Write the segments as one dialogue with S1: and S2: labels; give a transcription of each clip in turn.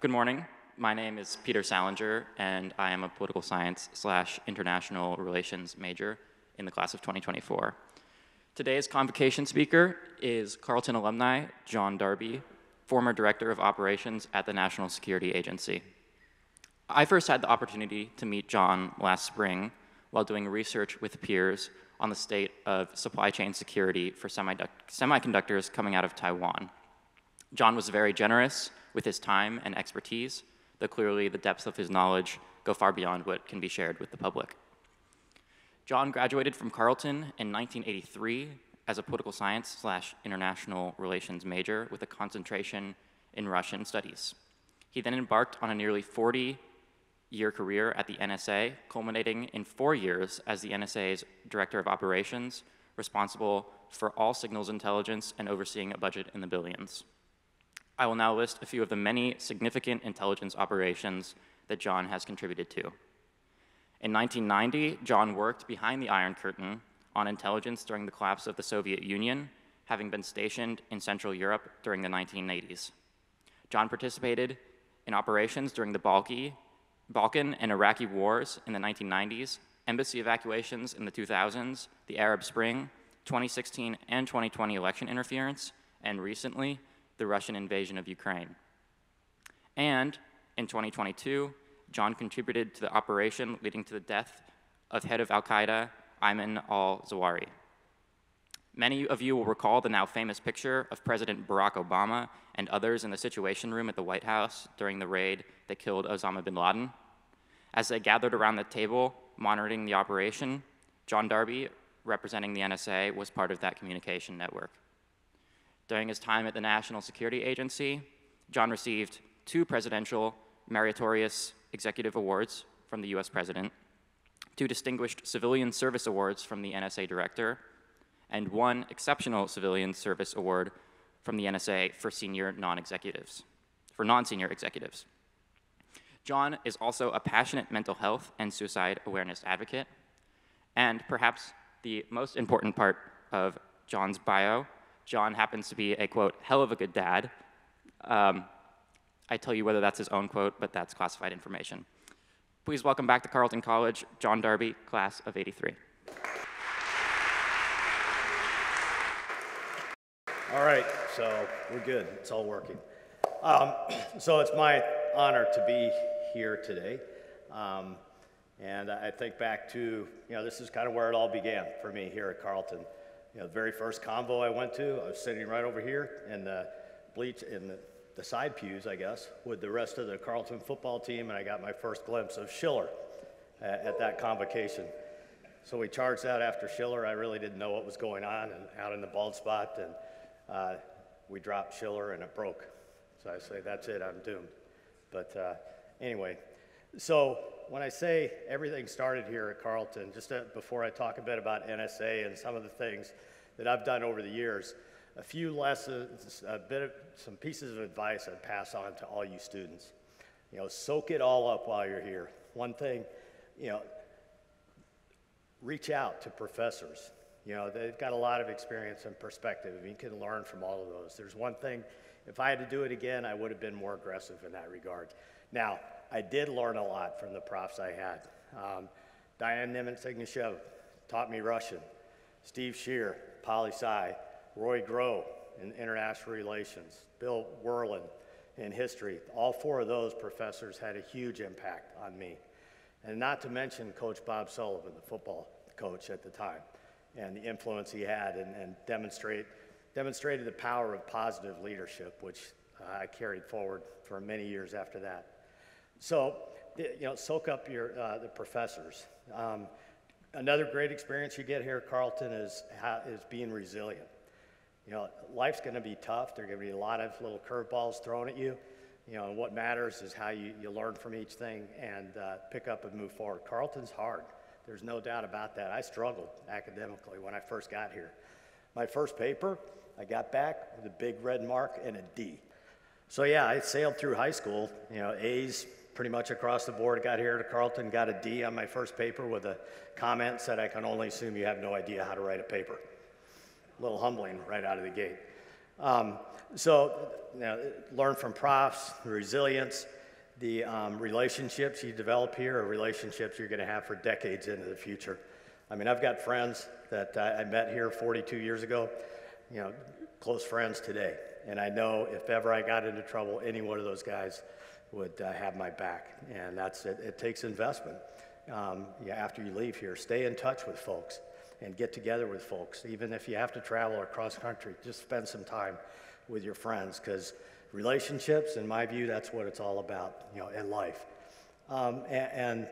S1: good morning. My name is Peter Salinger, and I am a political science slash international relations major in the class of 2024. Today's convocation speaker is Carleton alumni Jon Darby, former director of operations at the National Security Agency. I first had the opportunity to meet Jon last spring while doing research with peers on the state of supply chain security for semiconductors coming out of Taiwan. Jon was very generous with his time and expertise, though clearly the depths of his knowledge go far beyond what can be shared with the public. Jon graduated from Carleton in 1983 as a political science slash international relations major with a concentration in Russian studies. He then embarked on a nearly 40 year career at the NSA, culminating in four years as the NSA's Director of Operations, responsible for all signals intelligence and overseeing a budget in the billions. I will now list a few of the many significant intelligence operations that Jon has contributed to. In 1990, Jon worked behind the Iron Curtain on intelligence during the collapse of the Soviet Union, having been stationed in Central Europe during the 1980s. Jon participated in operations during the Balki Balkan and Iraqi wars in the 1990s, embassy evacuations in the 2000s, the Arab Spring, 2016 and 2020 election interference, and recently, the Russian invasion of Ukraine. And in 2022, Jon contributed to the operation leading to the death of head of Al Qaeda, Ayman al Zawahiri. Many of you will recall the now famous picture of President Barack Obama and others in the Situation Room at the White House during the raid that killed Osama bin Laden. As they gathered around the table monitoring the operation, Jon Darby, representing the NSA, was part of that communication network. During his time at the National Security Agency, Jon received two presidential meritorious executive awards from the US President, two distinguished civilian service awards from the NSA Director, and one Exceptional Civilian Service Award from the NSA for senior non-executives, for non-senior executives. Jon is also a passionate mental health and suicide awareness advocate, and perhaps the most important part of Jon's bio, Jon happens to be a quote, hell of a good dad. Um, I tell you whether that's his own quote, but that's classified information. Please welcome back to Carleton College, Jon Darby, class of 83.
S2: All right, so we're good. It's all working. Um, so it's my honor to be here today. Um, and I think back to, you know, this is kind of where it all began for me here at Carleton. You know, the very first convo I went to, I was sitting right over here in the bleach, in the, the side pews, I guess, with the rest of the Carleton football team, and I got my first glimpse of Schiller at, at that convocation. So we charged out after Schiller. I really didn't know what was going on and out in the bald spot. And uh, we dropped Schiller and it broke. So I say, that's it, I'm doomed. But uh, anyway, so when I say everything started here at Carleton, just to, before I talk a bit about NSA and some of the things that I've done over the years, a few lessons, a bit of some pieces of advice I'd pass on to all you students. You know, soak it all up while you're here. One thing, you know, reach out to professors. You know, they've got a lot of experience and perspective, and you can learn from all of those. There's one thing, if I had to do it again, I would have been more aggressive in that regard. Now, I did learn a lot from the profs I had. Um, Diane Nimitz taught me Russian. Steve Schier, poli sci. Roy Grow in international relations. Bill Werlin in history. All four of those professors had a huge impact on me. And not to mention Coach Bob Sullivan, the football coach at the time and the influence he had and, and demonstrate, demonstrated the power of positive leadership, which uh, I carried forward for many years after that. So, you know, soak up your, uh, the professors. Um, another great experience you get here at Carleton is, is being resilient. You know, life's going to be tough. There are going to be a lot of little curveballs thrown at you. You know, and what matters is how you, you learn from each thing and uh, pick up and move forward. Carleton's hard. There's no doubt about that. I struggled academically when I first got here. My first paper, I got back with a big red mark and a D. So yeah, I sailed through high school, you know, A's pretty much across the board. Got here to Carleton, got a D on my first paper with a comment said, I can only assume you have no idea how to write a paper. A little humbling right out of the gate. Um, so, you know, learn from profs, resilience, the um, relationships you develop here are relationships you're going to have for decades into the future. I mean, I've got friends that I, I met here 42 years ago, you know, close friends today. And I know if ever I got into trouble, any one of those guys would uh, have my back. And that's it. It takes investment. Um, yeah, after you leave here, stay in touch with folks and get together with folks. Even if you have to travel across country, just spend some time with your friends because relationships, in my view, that's what it's all about, you know, in life. Um, and, and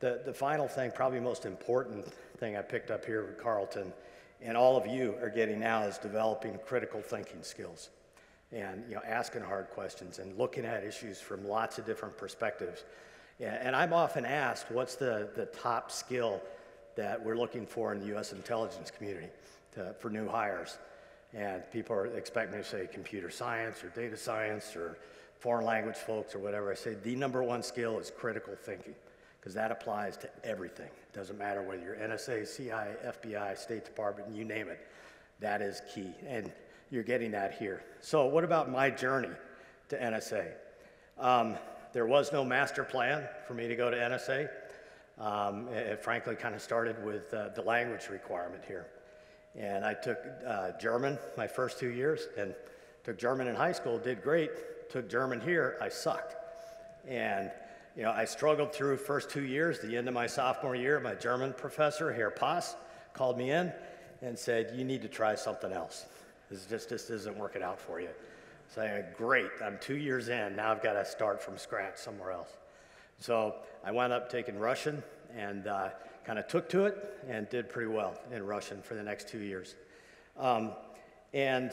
S2: the, the final thing, probably most important thing I picked up here with Carleton, and all of you are getting now is developing critical thinking skills and you know asking hard questions and looking at issues from lots of different perspectives. Yeah, and I'm often asked, what's the, the top skill that we're looking for in the U.S. intelligence community to, for new hires? And people are expect me to say computer science or data science or foreign language folks or whatever. I say the number one skill is critical thinking because that applies to everything. It doesn't matter whether you're NSA, CIA, FBI, State Department, you name it. That is key. And you're getting that here. So, what about my journey to NSA? Um, there was no master plan for me to go to NSA. Um, it, frankly kind of started with uh, the language requirement here. And I took uh, German my first two years and took German in high school, did great. Took German here, I sucked. And you know, I struggled through first two years. The end of my sophomore year, my German professor, Herr Pass, called me in and said, you need to try something else. This just, isn't working out for you. Saying, great, I'm two years in, now I've got to start from scratch somewhere else. So I wound up taking Russian and uh, kind of took to it and did pretty well in Russian for the next two years. Um, and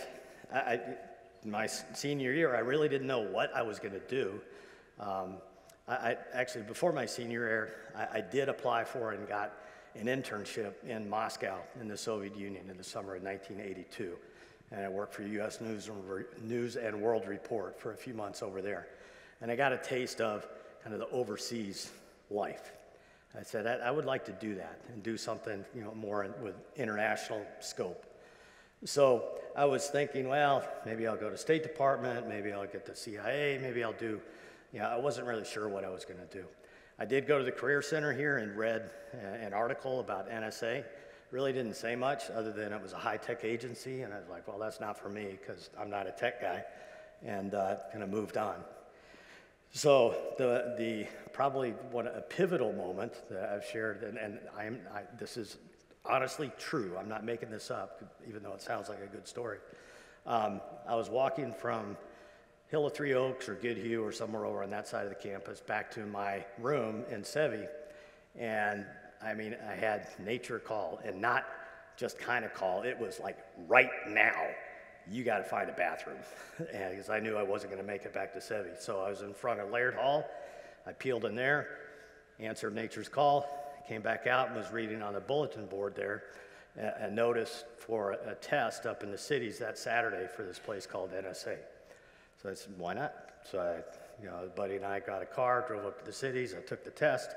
S2: I, I, my senior year, I really didn't know what I was going to do. Um, I, I, actually, before my senior year, I, I, did apply for and got an internship in Moscow in the Soviet Union in the summer of 1982. And I worked for U.S. News and, News and World Report for a few months over there. And I got a taste of kind of the overseas life. I said, I, I would like to do that and do something you know, more in, with international scope. So I was thinking, well, maybe I'll go to State Department, maybe I'll get the CIA, maybe I'll do you know, I wasn't really sure what I was going to do. I did go to the Career Center here and read uh, an article about NSA. Really didn't say much other than it was a high tech agency, and I was like, well, that's not for me because I'm not a tech guy, and uh, kind of moved on. So the, the probably what a pivotal moment that I've shared, and, and I'm, I, this is honestly true. I'm not making this up, even though it sounds like a good story. Um, I was walking from Hill of Three Oaks or Goodhue or somewhere over on that side of the campus back to my room in Sevy. And I mean, I had nature call and not just kind of call, it was like right now, you got to find a bathroom. because I knew I wasn't going to make it back to Sevy. So I was in front of Laird Hall. I peeled in there, answered nature's call, came back out and was reading on the bulletin board there a, a notice for a test up in the cities that Saturday for this place called NSA. So I said, why not? So I, you know, buddy and I got a car, drove up to the cities. I took the test.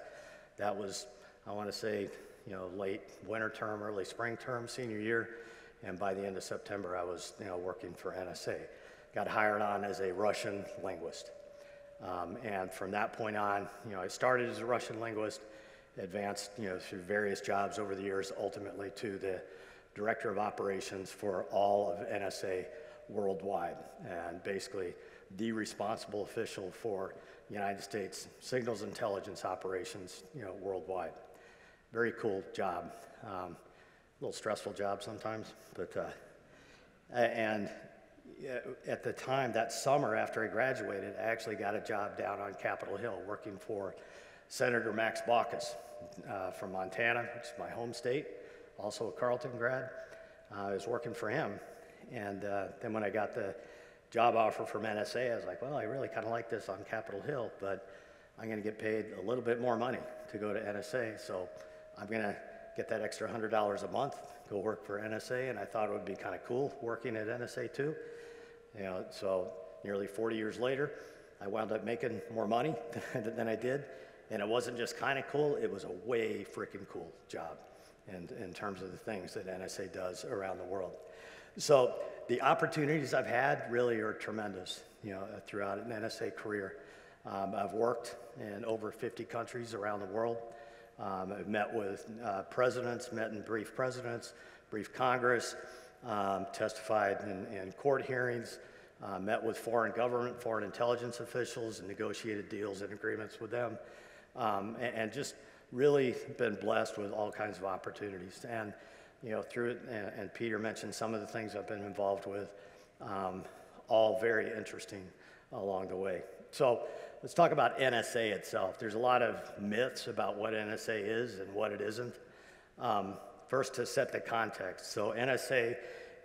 S2: That was, I want to say, you know, late winter term, early spring term, senior year. And by the end of September, I was, you know, working for NSA. Got hired on as a Russian linguist. Um, and from that point on, you know, I started as a Russian linguist, advanced, you know, through various jobs over the years, ultimately to the director of operations for all of NSA worldwide, and basically the responsible official for United States signals intelligence operations, you know, worldwide. Very cool job. Um, a little stressful job sometimes, but uh, and at the time that summer after I graduated, I actually got a job down on Capitol Hill working for Senator Max Baucus uh, from Montana, which is my home state, also a Carleton grad. Uh, I was working for him, and uh, then when I got the job offer from NSA, I was like, well, I really kind of like this on Capitol Hill, but I'm going to get paid a little bit more money to go to NSA. So I'm going to get that extra $100 a month, go work for NSA. And I thought it would be kind of cool working at NSA too. You know, so nearly 40 years later, I wound up making more money than I did. And it wasn't just kind of cool, it was a way freaking cool job in, in terms of the things that NSA does around the world. So the opportunities I've had really are tremendous, you know, throughout an NSA career. Um, I've worked in over 50 countries around the world. Um, I've met with uh, presidents, met in brief presidents, brief Congress, um, testified in, in, court hearings, uh, met with foreign government, foreign intelligence officials, and negotiated deals and agreements with them, um, and, and, just really been blessed with all kinds of opportunities. And you know, through it, and, and Peter mentioned some of the things I've been involved with, um, all very interesting along the way. So let's talk about NSA itself. There's a lot of myths about what NSA is and what it isn't. Um, first, to set the context. So NSA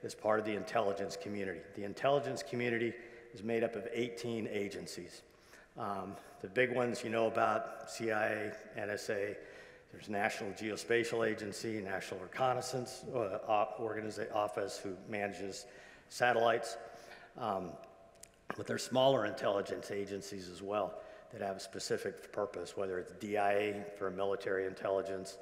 S2: is part of the intelligence community. The intelligence community is made up of 18 agencies. Um, the big ones you know about CIA, NSA, there's National Geospatial Agency, National Reconnaissance uh, Office, who manages satellites. Um, but there's smaller intelligence agencies as well that have a specific purpose, whether it's DIA for military intelligence,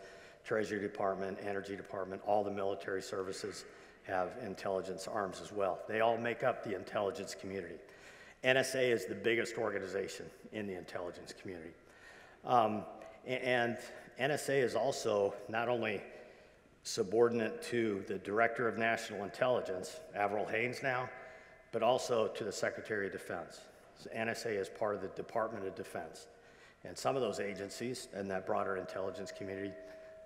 S2: Treasury Department, Energy Department, all the military services have intelligence arms as well. They all make up the intelligence community. NSA is the biggest organization in the intelligence community. Um, and NSA is also not only subordinate to the Director of National Intelligence, Avril Haines now, but also to the Secretary of Defense. So NSA is part of the Department of Defense. And some of those agencies and that broader intelligence community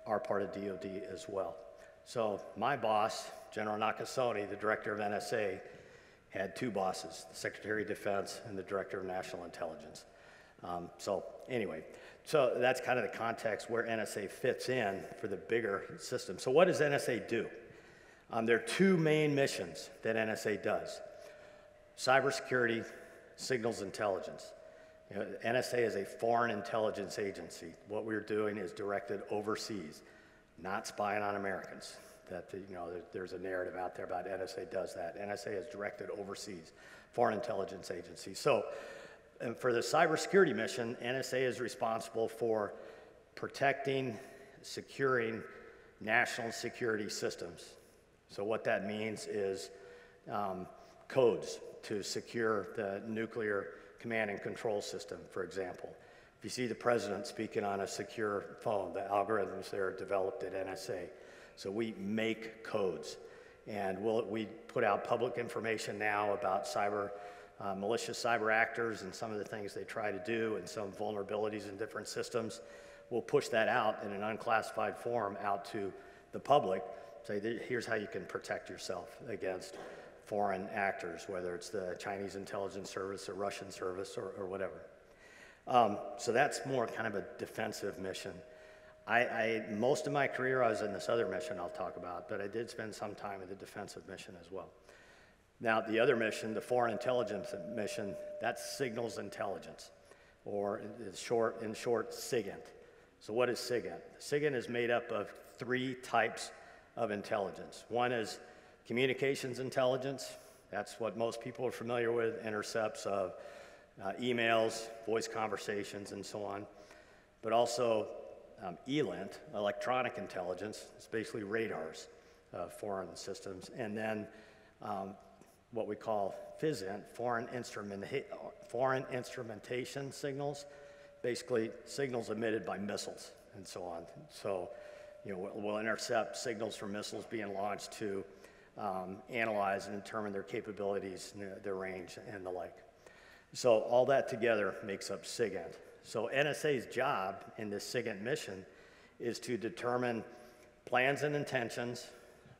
S2: are part of DoD as well. So my boss, General Nakasone, the director of NSA, had two bosses, the Secretary of Defense and the Director of National Intelligence. Um, so anyway, so that's kind of the context where NSA fits in for the bigger system. So what does NSA do? Um, there are two main missions that NSA does. Cybersecurity, signals intelligence. You know, NSA is a foreign intelligence agency. What we're doing is directed overseas, not spying on Americans. That you know, there's a narrative out there about NSA does that. NSA is directed overseas, foreign intelligence agency. So and for the cybersecurity mission, NSA is responsible for protecting, securing national security systems. So, what that means is um, codes to secure the nuclear command and control system, for example. If you see the president speaking on a secure phone, the algorithms there are developed at NSA. So, we make codes. And we'll, we put out public information now about cyber uh, malicious cyber actors and some of the things they try to do and some vulnerabilities in different systems. We'll push that out in an unclassified form out to the public. Say, here's how you can protect yourself against foreign actors, whether it's the Chinese intelligence service or Russian service or, or whatever. Um, so that's more kind of a defensive mission. I, I, most of my career, I was in this other mission I'll talk about, but I did spend some time in the defensive mission as well. Now, the other mission, the Foreign Intelligence Mission, that's signals intelligence, or in short, in short, SIGINT. So, what is SIGINT? SIGINT is made up of three types of intelligence. One is communications intelligence. That's what most people are familiar with, intercepts of uh, emails, voice conversations, and so on. But also um, ELINT, electronic intelligence. It's basically radars, uh, foreign systems. And then um, what we call FISINT, foreign, instrument, foreign instrumentation signals, basically signals emitted by missiles and so on. So, you know, we'll, we'll intercept signals from missiles being launched to um, analyze and determine their capabilities, their range, and the like. So all that together makes up SIGINT. So NSA's job in this SIGINT mission is to determine plans and intentions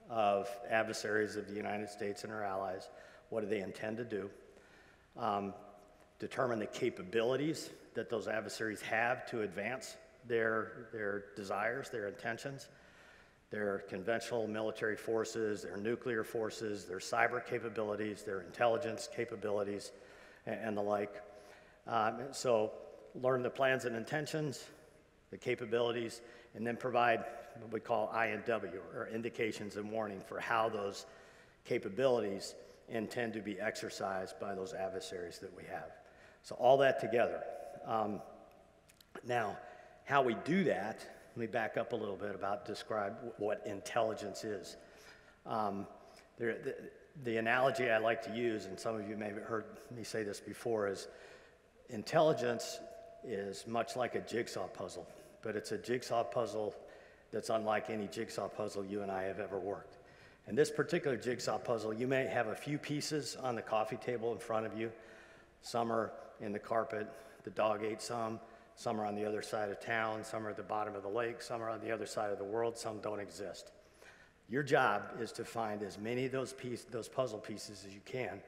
S2: of adversaries of the United States and our allies, what do they intend to do? Um, determine the capabilities that those adversaries have to advance their, their desires, their intentions, their conventional military forces, their nuclear forces, their cyber capabilities, their intelligence capabilities, and, and the like. Um, so learn the plans and intentions, the capabilities, and then provide what we call I&W, or indications and warning for how those capabilities intend to be exercised by those adversaries that we have. So, all that together. Um, now, how we do that, let me back up a little bit about describe what intelligence is. Um, There, the, the analogy I like to use, and some of you may have heard me say this before, is intelligence is much like a jigsaw puzzle, but it's a jigsaw puzzle that's unlike any jigsaw puzzle you and I have ever worked. In this particular jigsaw puzzle, you may have a few pieces on the coffee table in front of you. Some are in the carpet, the dog ate some, some are on the other side of town, some are at the bottom of the lake, some are on the other side of the world, some don't exist. Your job is to find as many of those, piece, those puzzle pieces as you can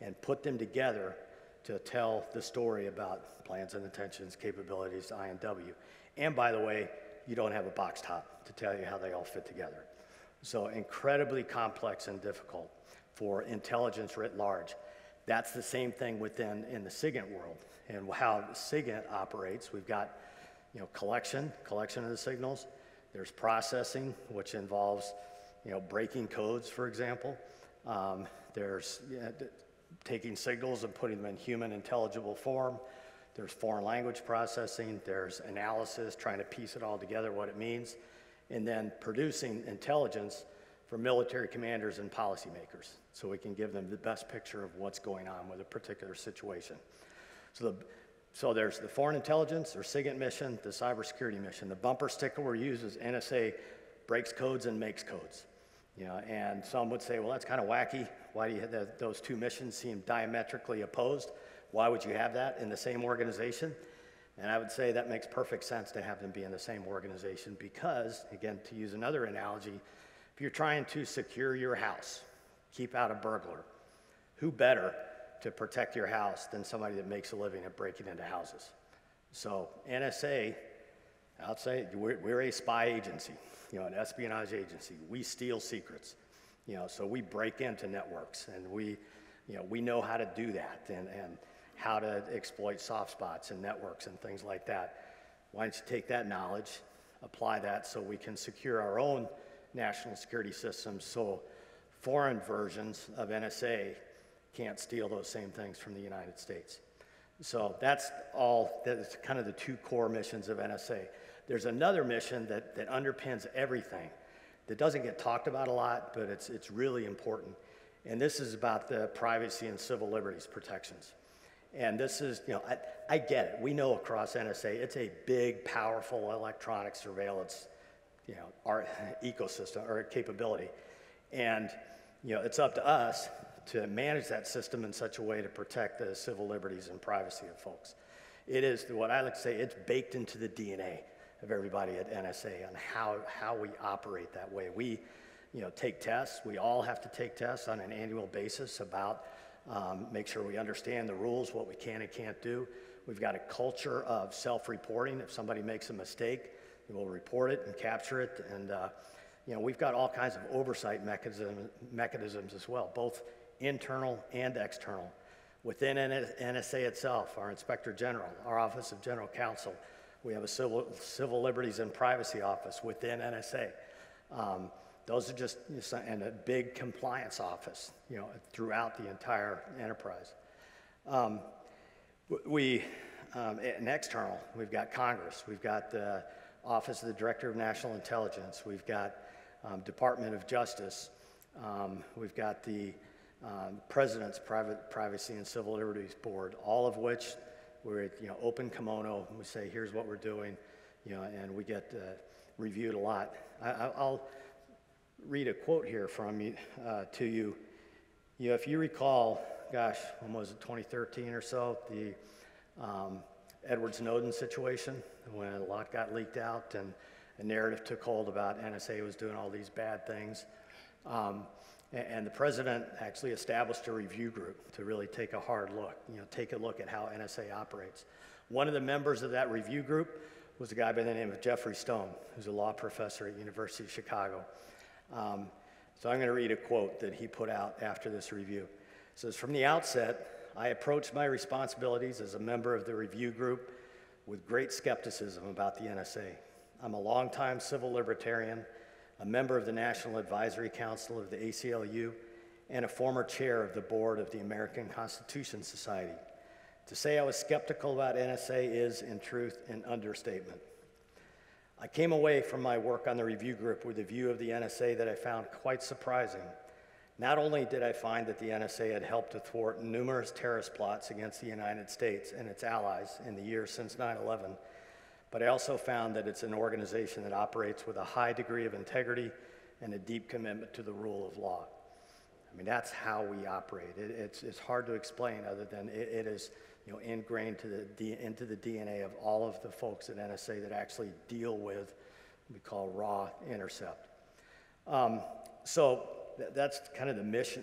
S2: and put them together to tell the story about plans and intentions, capabilities, I&W. And by the way, you don't have a box top to tell you how they all fit together. So incredibly complex and difficult for intelligence writ large. That's the same thing within in the SIGINT world and how SIGINT operates. We've got you know, collection, collection of the signals. There's processing, which involves you know, breaking codes, for example. Um, there's you know, taking signals and putting them in human intelligible form. There's foreign language processing. There's analysis, trying to piece it all together, what it means. And then producing intelligence for military commanders and policymakers so we can give them the best picture of what's going on with a particular situation. So, the, so there's the foreign intelligence, or SIGINT mission, the cybersecurity mission. The bumper sticker we use is NSA breaks codes and makes codes. You know, and some would say, well, that's kind of wacky. Why do you have those two missions seem diametrically opposed? Why would you have that in the same organization? And I would say that makes perfect sense to have them be in the same organization because, again, to use another analogy, if you're trying to secure your house, keep out a burglar, who better to protect your house than somebody that makes a living at breaking into houses? So, NSA, I'll say we're, we're a spy agency you know, an espionage agency. We steal secrets, you know, so we break into networks and we, you know, we know how to do that and, and how to exploit soft spots in networks and things like that. Why don't you take that knowledge, apply that so we can secure our own national security systems so foreign versions of NSA can't steal those same things from the United States. So that's all, that's kind of the two core missions of NSA. There's another mission that, that underpins everything that doesn't get talked about a lot, but it's, it's really important. And this is about the privacy and civil liberties protections. And this is, you know, I, I get it. We know across NSA, it's a big, powerful electronic surveillance, you know, our ecosystem or capability. And, you know, it's up to us to manage that system in such a way to protect the civil liberties and privacy of folks. It is what I like to say, it's baked into the DNA of everybody at NSA on how, how we operate that way. We, you know, take tests. We all have to take tests on an annual basis about um, make sure we understand the rules, what we can and can't do. We've got a culture of self-reporting. If somebody makes a mistake, we'll report it and capture it. And uh, you know, we've got all kinds of oversight mechanism, mechanisms as well, both internal and external. Within NSA itself, our Inspector General, our Office of General Counsel, we have a civil, civil liberties and privacy office within NSA. Um, those are just, and a big compliance office, you know, throughout the entire enterprise. Um, we, um, and external, we've got Congress, we've got the Office of the Director of National Intelligence, we've got um, Department of Justice, um, we've got the um, President's Private Privacy and Civil Liberties Board, all of which we're you know open kimono. We say here's what we're doing, you know, and we get uh, reviewed a lot. I, will read a quote here from you uh, to you. You know, if you recall, gosh, when was it 2013 or so, the um, Edward Snowden situation when a lot got leaked out and a narrative took hold about NSA was doing all these bad things. Um, and the president actually established a review group to really take a hard look, you know, take a look at how NSA operates. One of the members of that review group was a guy by the name of Geoffrey Stone, who's a law professor at University of Chicago. Um, so I'm going to read a quote that he put out after this review. It says, From the outset, I approached my responsibilities as a member of the review group with great skepticism about the NSA. I'm a longtime civil libertarian a member of the National Advisory Council of the ACLU, and a former chair of the board of the American Constitution Society. To say I was skeptical about NSA is, in truth, an understatement. I came away from my work on the review group with a view of the NSA that I found quite surprising. Not only did I find that the NSA had helped to thwart numerous terrorist plots against the United States and its allies in the years since 9 11, but I also found that it's an organization that operates with a high degree of integrity and a deep commitment to the rule of law. I mean, that's how we operate. It, it's, it's hard to explain other than it, it is you know, ingrained to the, into the DNA of all of the folks at NSA that actually deal with what we call raw intercept. Um, so th- that's kind of the mission,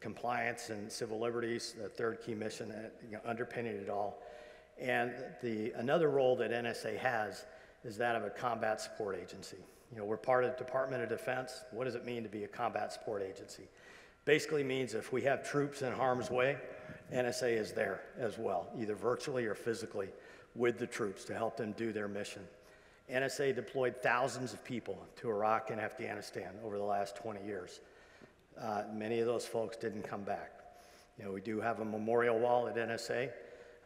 S2: compliance and civil liberties, the third key mission that, you know, underpinning it all. And the, another role that NSA has is that of a combat support agency. You know, we're part of the Department of Defense. What does it mean to be a combat support agency? Basically means if we have troops in harm's way, NSA is there as well, either virtually or physically, with the troops to help them do their mission. NSA deployed thousands of people to Iraq and Afghanistan over the last 20 years. Uh, many of those folks didn't come back. You know, we do have a memorial wall at NSA.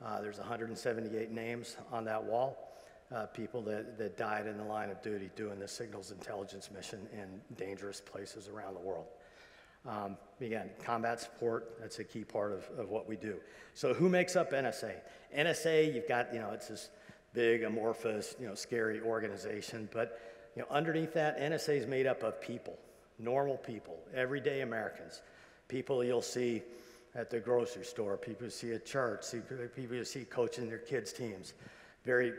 S2: Uh, there's 178 names on that wall, uh, people that, that died in the line of duty doing the signals intelligence mission in dangerous places around the world. Um, again, combat support, that's a key part of, of what we do. So who makes up NSA? NSA, you've got, you know, it's this big, amorphous, you know, scary organization, but, you know, underneath that, NSA is made up of people, normal people, everyday Americans, people you'll see at the grocery store, people you see at church, people you see coaching their kids' teams. Very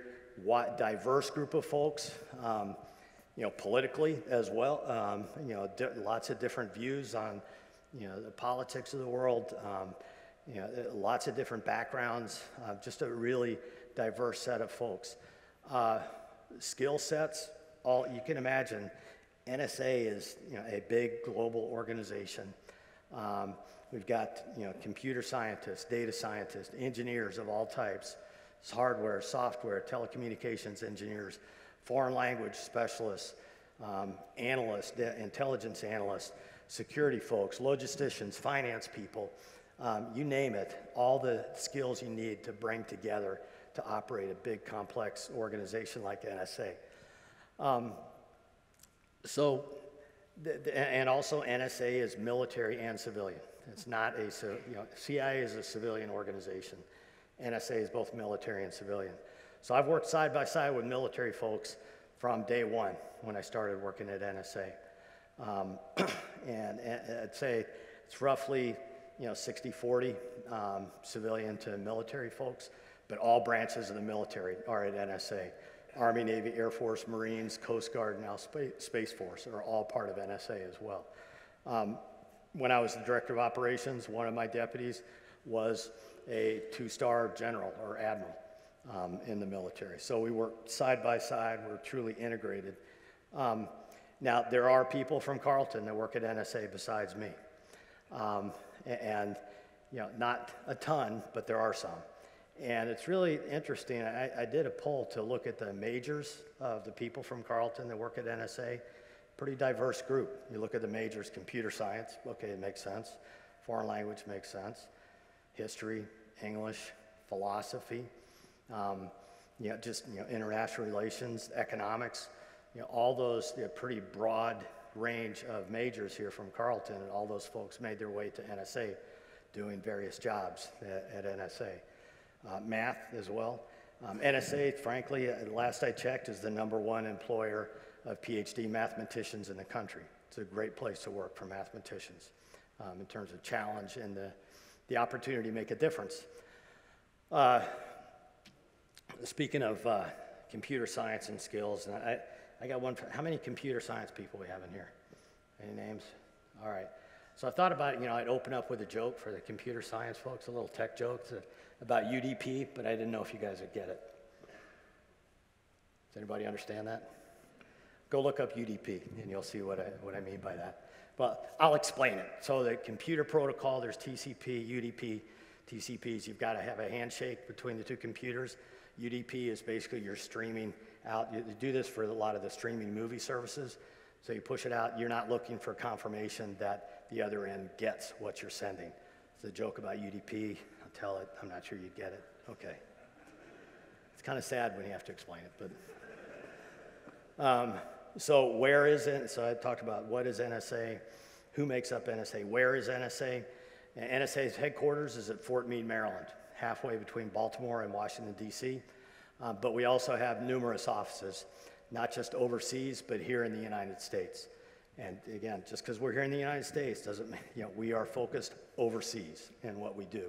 S2: diverse group of folks. Um, you know, politically as well. Um, you know, di- lots of different views on, you know, the politics of the world. Um, you know, uh, lots of different backgrounds. Uh, just a really diverse set of folks. Uh, skill sets, all you can imagine. NSA is you know, a big global organization. Um, we've got you know, computer scientists, data scientists, engineers of all types, hardware, software, telecommunications engineers, foreign language specialists, um, analysts, intelligence analysts, security folks, logisticians, finance people, um, you name it, all the skills you need to bring together to operate a big, complex organization like NSA. Um, so, and also NSA is military and civilian. It's not a, you know, CIA is a civilian organization. NSA is both military and civilian. So I've worked side by side with military folks from day one when I started working at NSA. Um, and, and, I'd say it's roughly, you know, 60 40 um, civilian to military folks, but all branches of the military are at NSA. Army, Navy, Air Force, Marines, Coast Guard, and now Space Force are all part of NSA as well. Um, when I was the director of operations, one of my deputies was a two star general or admiral um, in the military. So we worked side by side, we're truly integrated. Um, now, there are people from Carleton that work at NSA besides me. Um, and, you know, not a ton, but there are some. And it's really interesting. I, I, did a poll to look at the majors of the people from Carleton that work at NSA. Pretty diverse group. You look at the majors computer science, okay, it makes sense. Foreign language makes sense. History, English, philosophy, um, you know, just you know, international relations, economics, you know, all those you know, pretty broad range of majors here from Carleton, and all those folks made their way to NSA doing various jobs at, at NSA. Uh, math as well. Um, NSA, frankly, uh, last I checked, is the number one employer of PhD mathematicians in the country. It's a great place to work for mathematicians um, in terms of challenge and the, the opportunity to make a difference. Uh, speaking of uh, computer science and skills, and I, I got one. How many computer science people we have in here? Any names? All right. So I thought about, you know, I'd open up with a joke for the computer science folks, a little tech joke to, about UDP, but I didn't know if you guys would get it. Does anybody understand that? Go look up UDP, and you'll see what I, what I mean by that. But I'll explain it. So the computer protocol, there's TCP, UDP, TCPs. You've got to have a handshake between the two computers. UDP is basically you're streaming out. You do this for a lot of the streaming movie services. So you push it out, you're not looking for confirmation that the other end gets what you're sending. It's a joke about UDP. I'll tell it. I'm not sure you'd get it. Okay. It's kind of sad when you have to explain it, but. Um, so where is it? So I talked about what is NSA. who makes up NSA, where is NSA. And NSA's headquarters is at Fort Meade, Maryland, halfway between Baltimore and Washington, D.C. Uh, but we also have numerous offices, not just overseas, but here in the United States. And again, just because we're here in the United States doesn't mean, you know, we are focused overseas in what we do.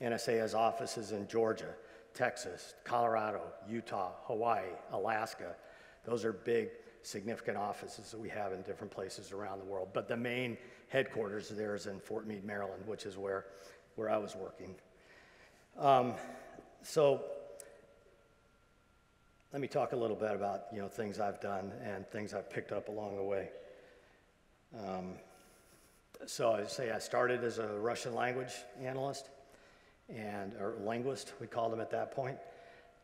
S2: NSA has offices in Georgia, Texas, Colorado, Utah, Hawaii, Alaska. Those are big, significant offices that we have in different places around the world. But the main headquarters there is in Fort Meade, Maryland, which is where, where I was working. Um, so let me talk a little bit about you know things I've done and things I've picked up along the way. Um, so I say I started as a Russian language analyst and or linguist, we called them at that point,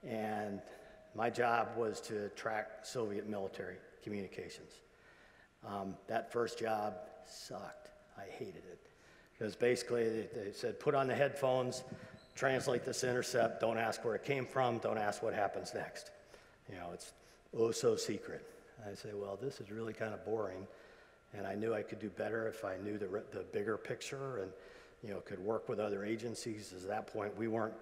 S2: and my job was to track Soviet military communications. Um, that first job sucked. I hated it because basically they, they said put on the headphones, translate this intercept, don't ask where it came from, don't ask what happens next. You know, it's oh so secret. I say, well, this is really kind of boring. And I knew I could do better if I knew the, the bigger picture and, you know, could work with other agencies. At that point, we weren't,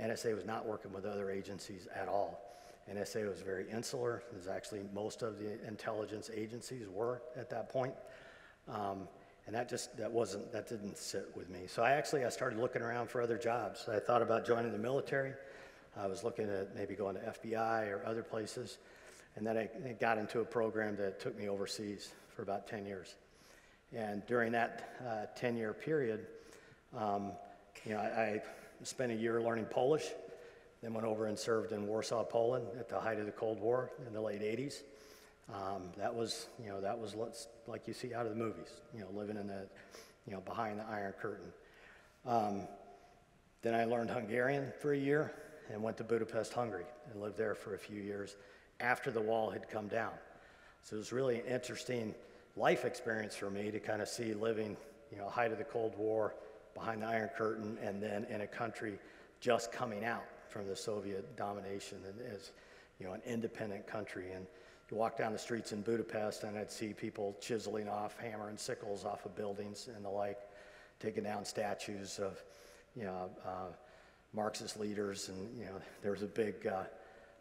S2: NSA was not working with other agencies at all. NSA was very insular. There's actually most of the intelligence agencies were at that point. Um, and that just, that wasn't, that didn't sit with me. So I actually, I started looking around for other jobs. I thought about joining the military. I was looking at maybe going to FBI or other places. And then I got into a program that took me overseas for about 10 years. And during that 10 uh, year period, um, you know, I, I, spent a year learning Polish, then went over and served in Warsaw, Poland at the height of the Cold War in the late 80s. Um, that was, you know, that was like you see out of the movies, you know, living in the, you know, behind the Iron Curtain. Um, then I learned Hungarian for a year and went to Budapest, Hungary, and lived there for a few years after the wall had come down. So it was really an interesting life experience for me to kind of see living, you know, height of the Cold War, behind the Iron Curtain, and then in a country just coming out from the Soviet domination and as, you know, an independent country. And you walk down the streets in Budapest, and I'd see people chiseling off hammer and sickles off of buildings and the like, taking down statues of, you know, uh, Marxist leaders, and you know, there was a big uh,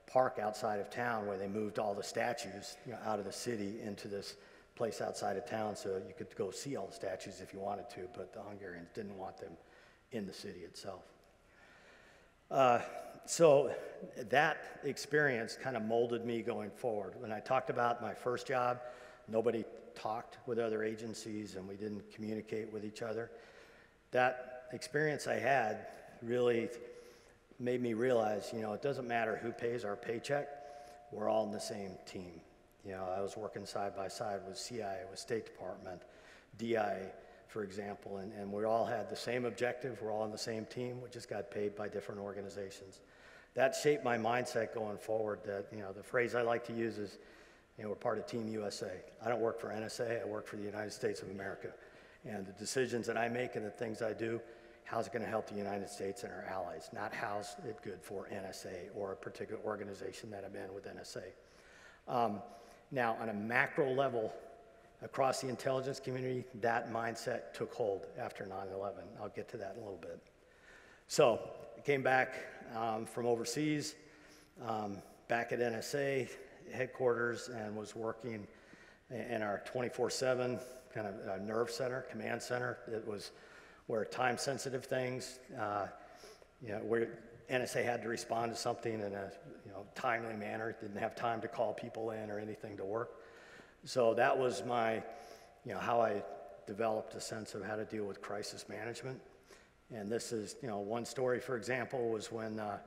S2: park outside of town where they moved all the statues you know, out of the city into this place outside of town so you could go see all the statues if you wanted to, but the Hungarians didn't want them in the city itself. Uh, so that experience kind of molded me going forward. When I talked about my first job, nobody talked with other agencies and we didn't communicate with each other. That experience I had really made me realize, you know, it doesn't matter who pays our paycheck, we're all in the same team. You know, I was working side by side with CIA, with State Department, DIA, for example, and, and we all had the same objective. We're all on the same team. We just got paid by different organizations. That shaped my mindset going forward. That you know, the phrase I like to use is, you know, we're part of Team USA. I don't work for NSA. I work for the United States of America, and the decisions that I make and the things I do how's it going to help the United States and our allies, not how's it good for NSA or a particular organization that I'm in with NSA. Um, now, on a macro level, across the intelligence community, that mindset took hold after 9 11. I'll get to that in a little bit. So, I came back um, from overseas, um, back at NSA headquarters, and was working in our 24 7 kind of uh, nerve center, command center. It was where time sensitive things, uh, you know, where NSA had to respond to something in a you know, timely manner, didn't have time to call people in or anything to work. So that was my, you know, how I developed a sense of how to deal with crisis management. And this is, you know, one story, for example, was when uh,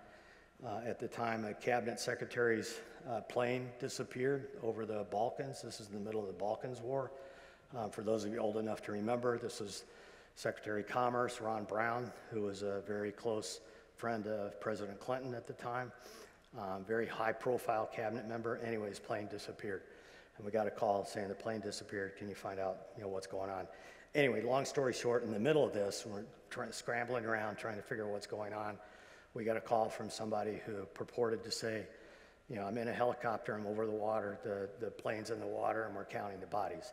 S2: uh, at the time a cabinet secretary's uh, plane disappeared over the Balkans. This is in the middle of the Balkans War. Um, for those of you old enough to remember, this was Secretary of Commerce Ron Brown, who was a very close friend of President Clinton at the time, um, very high profile cabinet member. Anyways, plane disappeared. And we got a call saying the plane disappeared. Can you find out you know, what's going on? Anyway, long story short, in the middle of this, we're trying, scrambling around trying to figure out what's going on. We got a call from somebody who purported to say, you know, I'm in a helicopter, I'm over the water, the, the plane's in the water, and we're counting the bodies.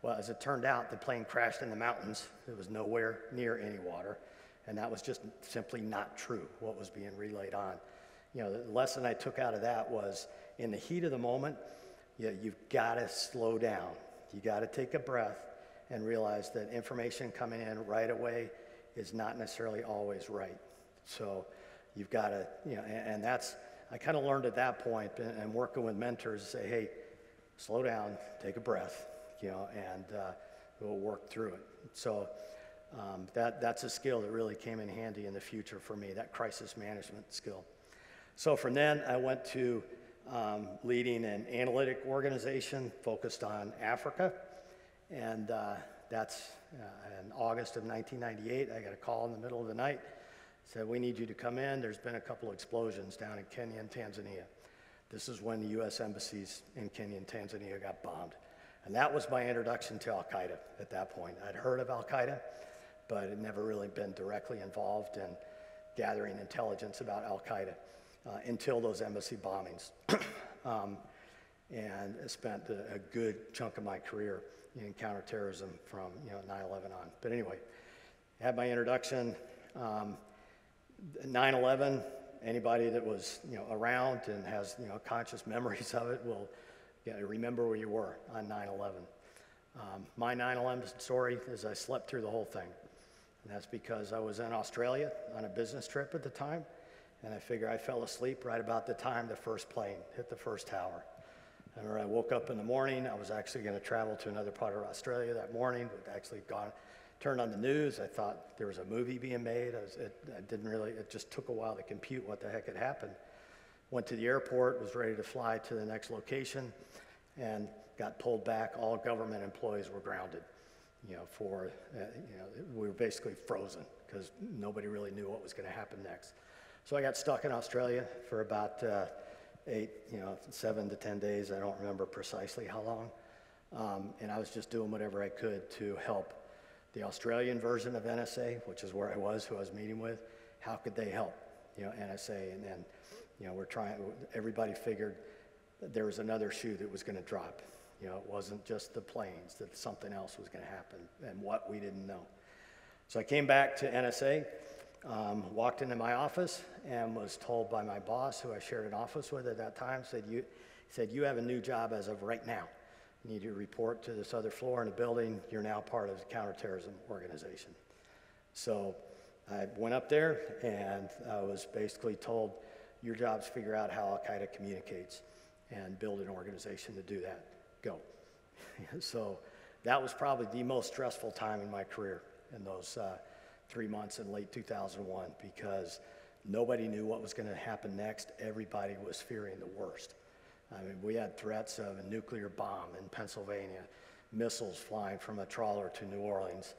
S2: Well, as it turned out, the plane crashed in the mountains. It was nowhere near any water. And that was just simply not true, what was being relayed on. You know, the lesson I took out of that was in the heat of the moment, you, you've got to slow down. You got to take a breath and realize that information coming in right away is not necessarily always right. So you've got to, you know, and, and that's, I kind of learned at that point and, and working with mentors, say, hey, slow down, take a breath, you know, and uh, we'll work through it. So um, that, that's a skill that really came in handy in the future for me, that crisis management skill. So from then, I went to um, leading an analytic organization focused on Africa. And uh, that's uh, in August of 1998. I got a call in the middle of the night. Said, We need you to come in. There's been a couple of explosions down in Kenya and Tanzania. This is when the U.S. embassies in Kenya and Tanzania got bombed. And that was my introduction to Al Qaeda at that point. I'd heard of Al Qaeda, but had never really been directly involved in gathering intelligence about Al Qaeda uh, until those embassy bombings. um, and spent a, a, good chunk of my career in counterterrorism from you know 9/11 on. But anyway, had my introduction. Um, 9/11. Anybody that was you know around and has you know conscious memories of it will you know, remember where you were on 9/11. Um, my 9/11 story is I slept through the whole thing, and that's because I was in Australia on a business trip at the time, and I figure I fell asleep right about the time the first plane hit the first tower. And when I woke up in the morning, I was actually going to travel to another part of Australia that morning, but actually gone, turned on the news. I thought there was a movie being made. I, was, it, I didn't really, it just took a while to compute what the heck had happened. Went to the airport, was ready to fly to the next location, and got pulled back. All government employees were grounded. You know, for, uh, you know, we were basically frozen because nobody really knew what was going to happen next. So I got stuck in Australia for about uh, eight, you know, seven to 10 days. I don't remember precisely how long. Um, and I was just doing whatever I could to help the Australian version of NSA, which is where I was, who I was meeting with. How could they help, you know, NSA? And then, you know, we're trying, everybody figured there was another shoe that was going to drop. You know, it wasn't just the planes, that something else was going to happen and what we didn't know. So I came back to NSA um, walked into my office and was told by my boss, who I shared an office with at that time, said, you, said, you have a new job as of right now. You need to report to this other floor in the building. You're now part of the counterterrorism organization. So I went up there and I was basically told, your job job's figure out how Al Qaeda communicates and build an organization to do that. Go. so that was probably the most stressful time in my career in those. Uh, three months in late 2001 because nobody knew what was going to happen next. Everybody was fearing the worst. I mean, we had threats of a nuclear bomb in Pennsylvania, missiles flying from a trawler to New Orleans.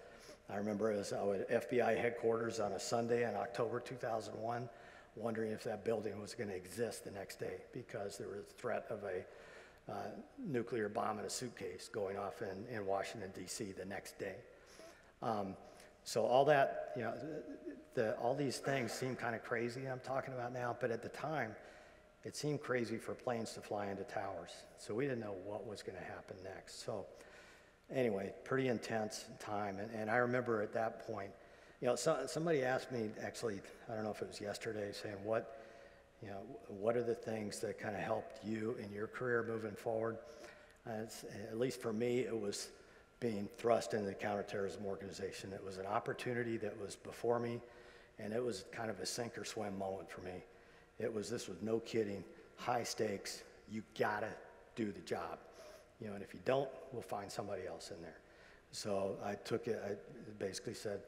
S2: I remember as I was at FBI headquarters on a Sunday in October 2001, wondering if that building was going to exist the next day because there was a threat of a uh, nuclear bomb in a suitcase going off in, in Washington, D.C. the next day. Um, so all that, you know, the, all these things seem kind of crazy I'm talking about now, but at the time, it seemed crazy for planes to fly into towers. So we didn't know what was going to happen next. So anyway, pretty intense time. And, and I remember at that point, you know, so, somebody asked me actually, I don't know if it was yesterday, saying what, you know, what are the things that kind of helped you in your career moving forward? At least for me, it was being thrust into the counterterrorism organization. It was an opportunity that was before me, and it was kind of a sink or swim moment for me. It was, this was no kidding, high stakes. You gotta do the job. You know, and if you don't, we'll find somebody else in there. So I took it, I basically said,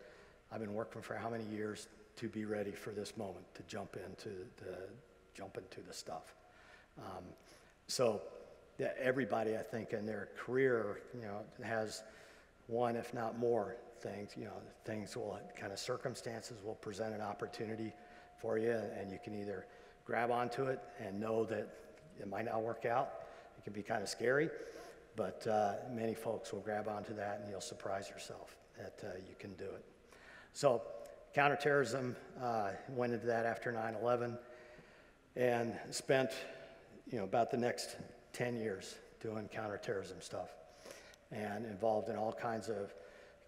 S2: I've been working for how many years to be ready for this moment, to jump into the, jump into the stuff. Um, so that everybody, I think, in their career, you know, has one, if not more, things. You know, things will kind of circumstances will present an opportunity for you, and you can either grab onto it and know that it might not work out. It can be kind of scary, but uh, many folks will grab onto that, and you'll surprise yourself that uh, you can do it. So, counterterrorism uh, went into that after 9/11, and spent, you know, about the next 10 years doing counterterrorism stuff. and involved in all kinds of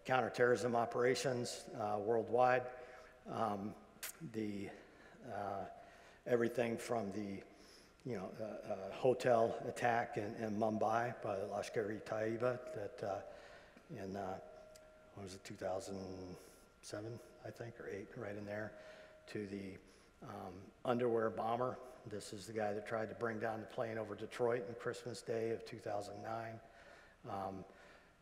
S2: counterterrorism operations uh, worldwide. Um, the uh, everything from the you know uh, uh, hotel attack in, in Mumbai by the Lashkar-e-Taiba that uh, in uh, what was it 2007 I think or eight right in there to the um, underwear bomber. This is the guy that tried to bring down the plane over Detroit on Christmas Day of 2009. Um,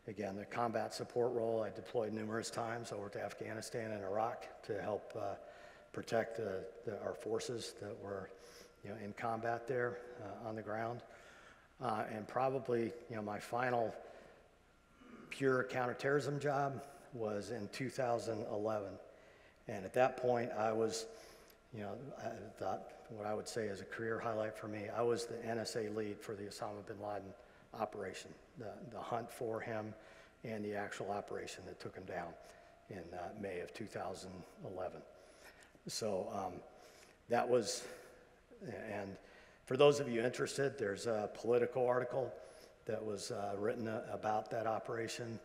S2: again, the combat support role, I deployed numerous times over to Afghanistan and Iraq to help uh, protect uh, the, our forces that were you know, in combat there uh, on the ground. Uh, and probably, you know, my final pure counterterrorism job was in 2011. And at that point, I was, you know, I thought what I would say is a career highlight for me. I was the NSA lead for the Osama bin Laden operation, the, the hunt for him and the actual operation that took him down in uh, May of 2011. So um, that was, and for those of you interested, there's a Politico article that was uh, written uh, about that operation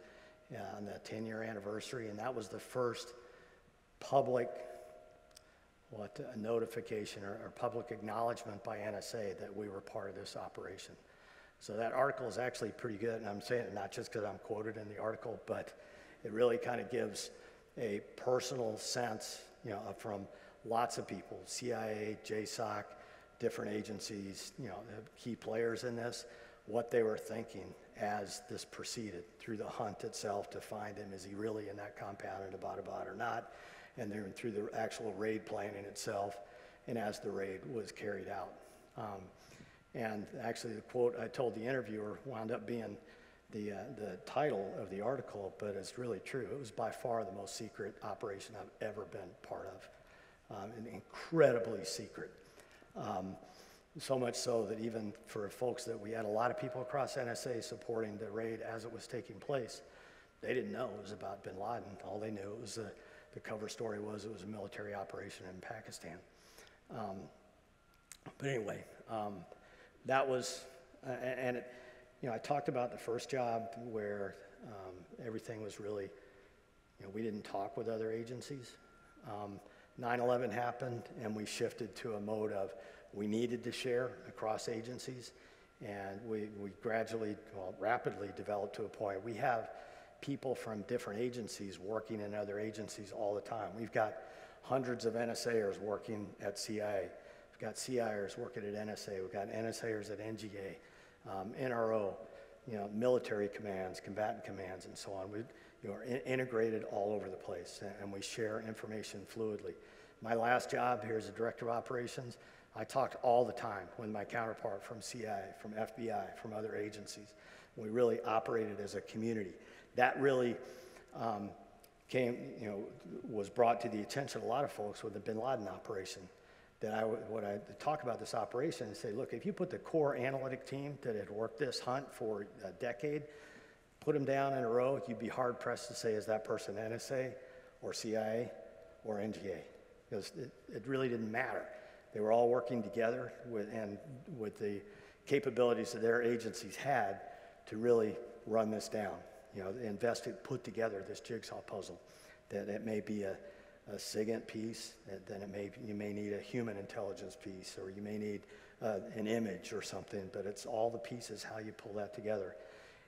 S2: uh, on the 10 year anniversary, and that was the first public what a notification or, or public acknowledgement by NSA that we were part of this operation. So that article is actually pretty good, and I'm saying it not just because I'm quoted in the article, but it really kind of gives a personal sense, you know, from lots of people, CIA, JSOC, different agencies, you know, key players in this, what they were thinking as this proceeded through the hunt itself to find him. Is he really in that compound in Abbottabad or not? And then through the actual raid planning itself, and as the raid was carried out. Um, and actually, the quote I told the interviewer wound up being the, uh, the title of the article, but it's really true. It was by far the most secret operation I've ever been part of, um, and incredibly secret. Um, so much so that even for folks that we had a lot of people across NSA supporting the raid as it was taking place, they didn't know it was about bin Laden. All they knew was a the cover story was it was a military operation in Pakistan. Um, but anyway, um, that was, uh, and it, you know, I talked about the first job where um, everything was really, you know, we didn't talk with other agencies. 9/11 um, happened, and we shifted to a mode of we needed to share across agencies, and we, we gradually, well, rapidly developed to a point we have people from different agencies working in other agencies all the time. We've got hundreds of NSAers working at CIA. We've got CIers working at NSA. We've got NSAers at NGA, um, NRO, you know, military commands, combatant commands, and so on. We you know, are in integrated all over the place, and we share information fluidly. My last job here as a director of operations, I talked all the time with my counterpart from CIA, from FBI, from other agencies. We really operated as a community that really um, came, you know, was brought to the attention of a lot of folks with the bin Laden operation. That I would I talk about this operation and say, look, if you put the core analytic team that had worked this hunt for a decade, put them down in a row, you'd be hard pressed to say, is that person NSA or CIA or NGA? Because it, it really didn't matter. They were all working together with, and with the capabilities that their agencies had to really run this down you know, invested, put together this jigsaw puzzle. That it may be a, a SIGINT piece, then it may, you may need a human intelligence piece, or you may need uh, an image or something, but it's all the pieces, how you pull that together.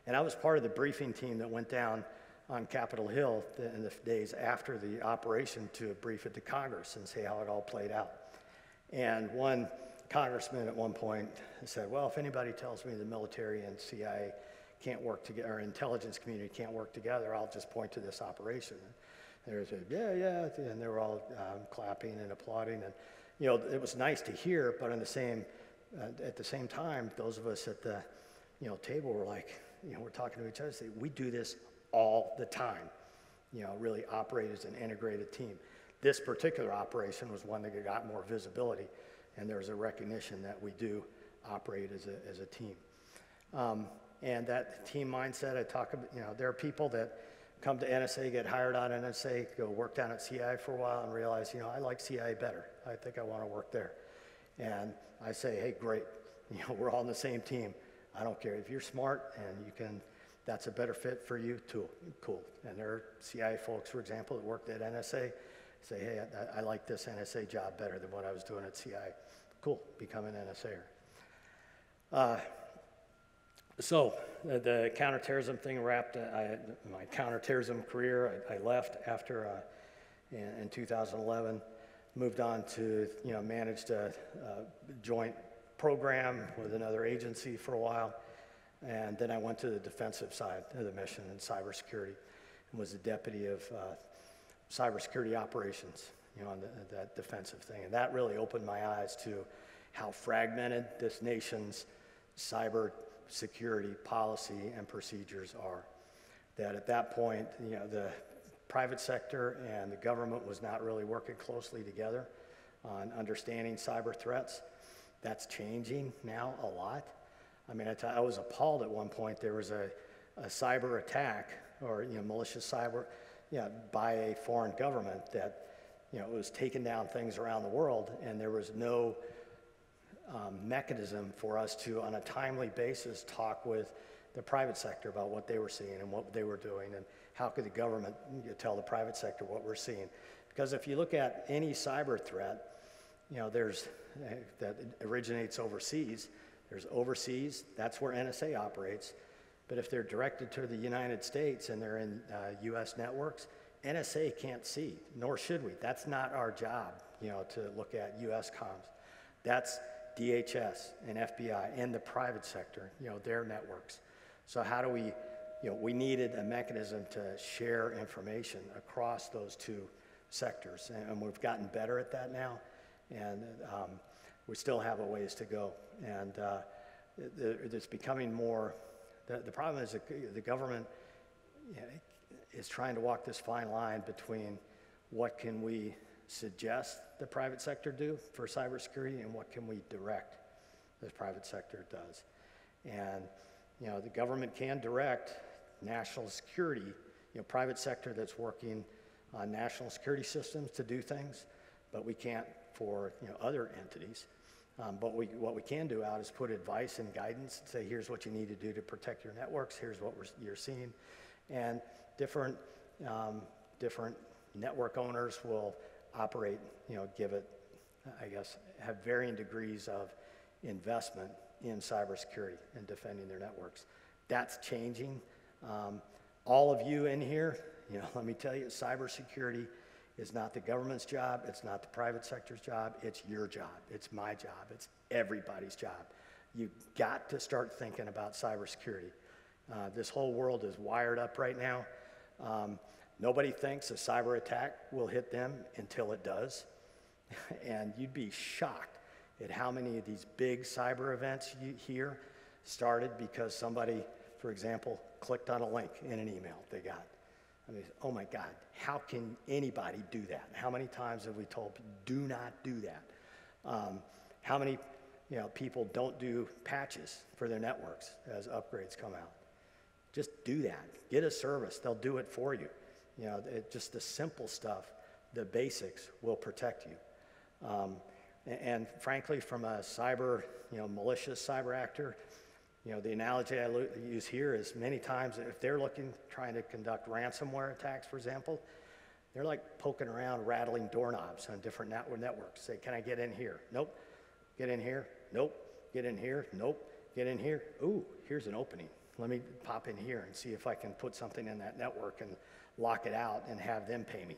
S2: And I was part of the briefing team that went down on Capitol Hill in the days after the operation to brief it to Congress and say how it all played out. And one congressman at one point said, well, if anybody tells me the military and CIA can't work together, our intelligence community can't work together, I'll just point to this operation. And they said, yeah, yeah, and they were all um, clapping and applauding. And, you know, it was nice to hear, but in the same, uh, at the same time, those of us at the, you know, table were like, you know, we're talking to each other, say, we do this all the time, you know, really operate as an integrated team. This particular operation was one that got more visibility, and there was a recognition that we do operate as a, as a team. Um, and that team mindset, I talk about, you know, there are people that come to NSA, get hired on NSA, go work down at CIA for a while and realize, you know, I like CIA better. I think I want to work there. And I say, hey, great, you know, we're all on the same team. I don't care if you're smart and you can, that's a better fit for you, too, cool. And there are CIA folks, for example, that worked at NSA, say, hey, I, I like this NSA job better than what I was doing at CIA. Cool, become an NSAer. Uh, so uh, the counterterrorism thing wrapped. uh, I, my counterterrorism career, I, I left after uh, in, in 2011. Moved on to you know managed a, a joint program with another agency for a while, and then I went to the defensive side of the mission in cybersecurity, and was the deputy of uh, cybersecurity operations. You know, on the, that defensive thing, and that really opened my eyes to how fragmented this nation's cyber security policy and procedures are. That at that point, you know, the private sector and the government was not really working closely together on understanding cyber threats. That's changing now a lot. I mean, I, t- I was appalled at one point. There was a, a cyber attack or you know, malicious cyber you know, by a foreign government that you know, was taking down things around the world, and there was no um, mechanism for us to, on a timely basis, talk with the private sector about what they were seeing and what they were doing, and how could the government tell the private sector what we're seeing. Because if you look at any cyber threat, you know, there's uh, that originates overseas. There's overseas. That's where NSA operates. But if they're directed to the United States and they're in uh, U.S. networks, NSA can't see, nor should we. That's not our job, you know, to look at U.S. comms. That's DHS and FBI and the private sector, you know, their networks. So how do we, you know, we needed a mechanism to share information across those two sectors, and we've gotten better at that now, and um, we still have a ways to go. And uh, it's becoming more. The, the problem is the government you know, is trying to walk this fine line between what can we suggest the private sector do for cybersecurity and what can we direct the private sector does. And, you know, the government can direct national security, you know, private sector that's working on national security systems to do things, but we can't for, you know, other entities. Um, but we, what we can do out is put advice and guidance, say, here's what you need to do to protect your networks, here's what we're you're seeing. And different, um, different network owners will operate, you know, give it, I guess, have varying degrees of investment in cybersecurity and defending their networks. That's changing. Um, all of you in here, you know, let me tell you, cybersecurity is not the government's job, it's not the private sector's job, it's your job, it's my job, it's everybody's job. You've got to start thinking about cybersecurity. Uh, this whole world is wired up right now. Um, Nobody thinks a cyber attack will hit them until it does. and you'd be shocked at how many of these big cyber events you hear started because somebody, for example, clicked on a link in an email they got. I mean, oh my God, how can anybody do that? How many times have we told do not do that? Um, how many you know, people don't do patches for their networks as upgrades come out? Just do that. Get a service, they'll do it for you. You know, it, just the simple stuff, the basics will protect you. Um, and, and, frankly, from a cyber, you know, malicious cyber actor, you know, the analogy I lo- use here is many times if they're looking, trying to conduct ransomware attacks, for example, they're like poking around, rattling doorknobs on different net- networks. Say, can I get in here? Nope. Get in here? Nope. Get in here? Nope. Get in here? Ooh, here's an opening. Let me pop in here and see if I can put something in that network and lock it out and have them pay me.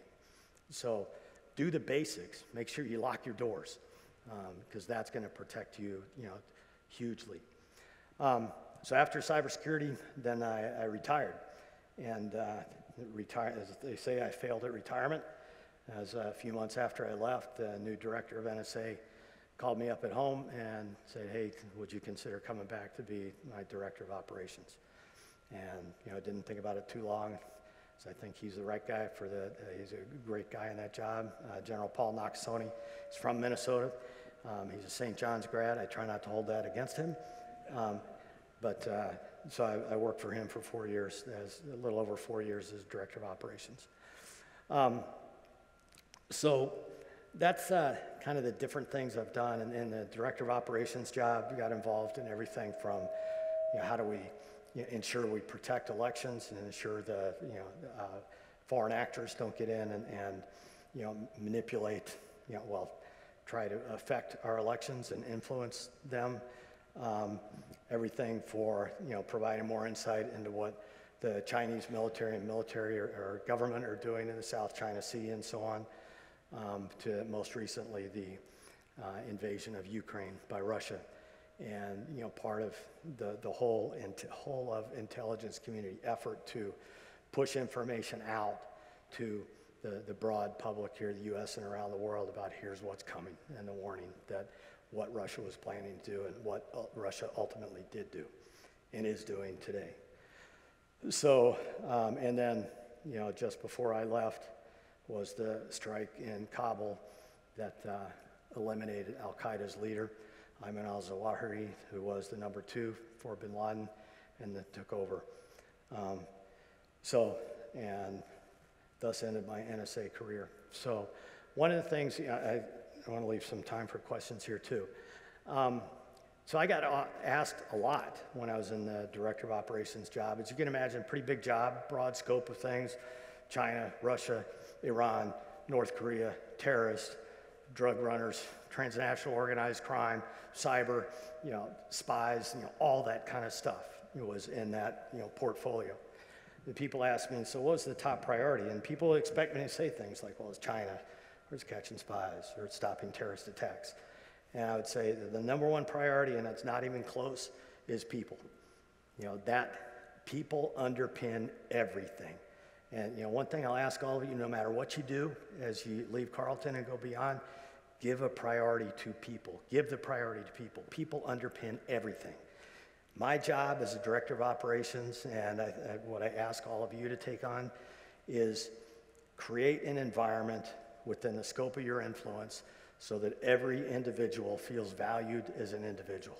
S2: So do the basics. Make sure you lock your doors because um, that's going to protect you, you know, hugely. Um, so after cybersecurity, then I, I retired, and uh, retire, as they say, I failed at retirement. As a few months after I left, the new director of NSA called me up at home and said, "Hey, would you consider coming back to be my director of operations?" And you know, I didn't think about it too long. So I think he's the right guy for the, uh, he's a great guy in that job. Uh, General Paul Nakasone, he's from Minnesota. Um, he's a St. John's grad. I try not to hold that against him. Um, but uh, so I, I, worked for him for four years, as a little over four years as director of operations. Um, so that's uh, kind of the different things I've done. And in the director of operations job, got involved in everything from you know, how do we you know, ensure we protect elections and ensure the, you know, uh, foreign actors don't get in and, and, you know, manipulate, you know, well, try to affect our elections and influence them. Um, everything for, you know, providing more insight into what the Chinese military and military or, or government are doing in the South China Sea and so on, um, to most recently the uh, invasion of Ukraine by Russia. And, you know, part of the, the whole, whole of intelligence community effort to push information out to the, the broad public here in the US and around the world about here's what's coming and the warning that what Russia was planning to do and what uh, Russia ultimately did do and is doing today. So, um, and then, you know, just before I left was the strike in Kabul that uh, eliminated Al Qaeda's leader, Ayman al Zawahiri, who was the number two for bin Laden, and that took over. Um, so, and thus ended my NSA career. So, one of the things, I, I, want to leave some time for questions here too. Um, so I got asked a lot when I was in the director of operations job. As you can imagine, pretty big job, broad scope of things. China, Russia, Iran, North Korea, terrorists, drug runners, transnational organized crime, cyber, you know, spies, you know, all that kind of stuff was in that, you know, portfolio. The people ask me, so what's the top priority? And people expect me to say things like, well, it's China, or it's catching spies, or it's stopping terrorist attacks. And I would say the number one priority, and it's not even close, is people. You know, that people underpin everything. And, you know, one thing I'll ask all of you, no matter what you do as you leave Carleton and go beyond, give a priority to people. Give the priority to people. People underpin everything. My job as a director of operations, and I, I, what I ask all of you to take on, is create an environment within the scope of your influence so that every individual feels valued as an individual.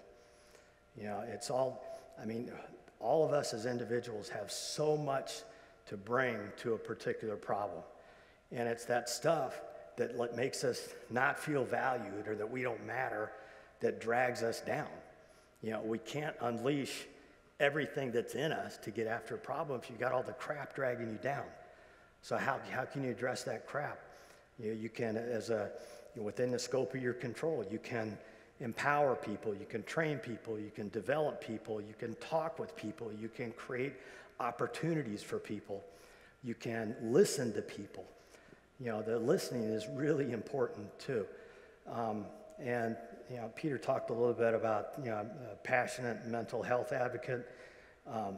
S2: You know, it's all, I mean, all of us as individuals have so much to bring to a particular problem. And it's that stuff that makes us not feel valued or that we don't matter that drags us down. You know, we can't unleash everything that's in us to get after a problem if you've got all the crap dragging you down. So how, how can you address that crap? You, know, you can, as a, within the scope of your control, you can empower people, you can train people, you can develop people, you can talk with people, you can create opportunities for people, you can listen to people. You know, the listening is really important too. Um, and, you know, Peter talked a little bit about, you know, a passionate mental health advocate. Um,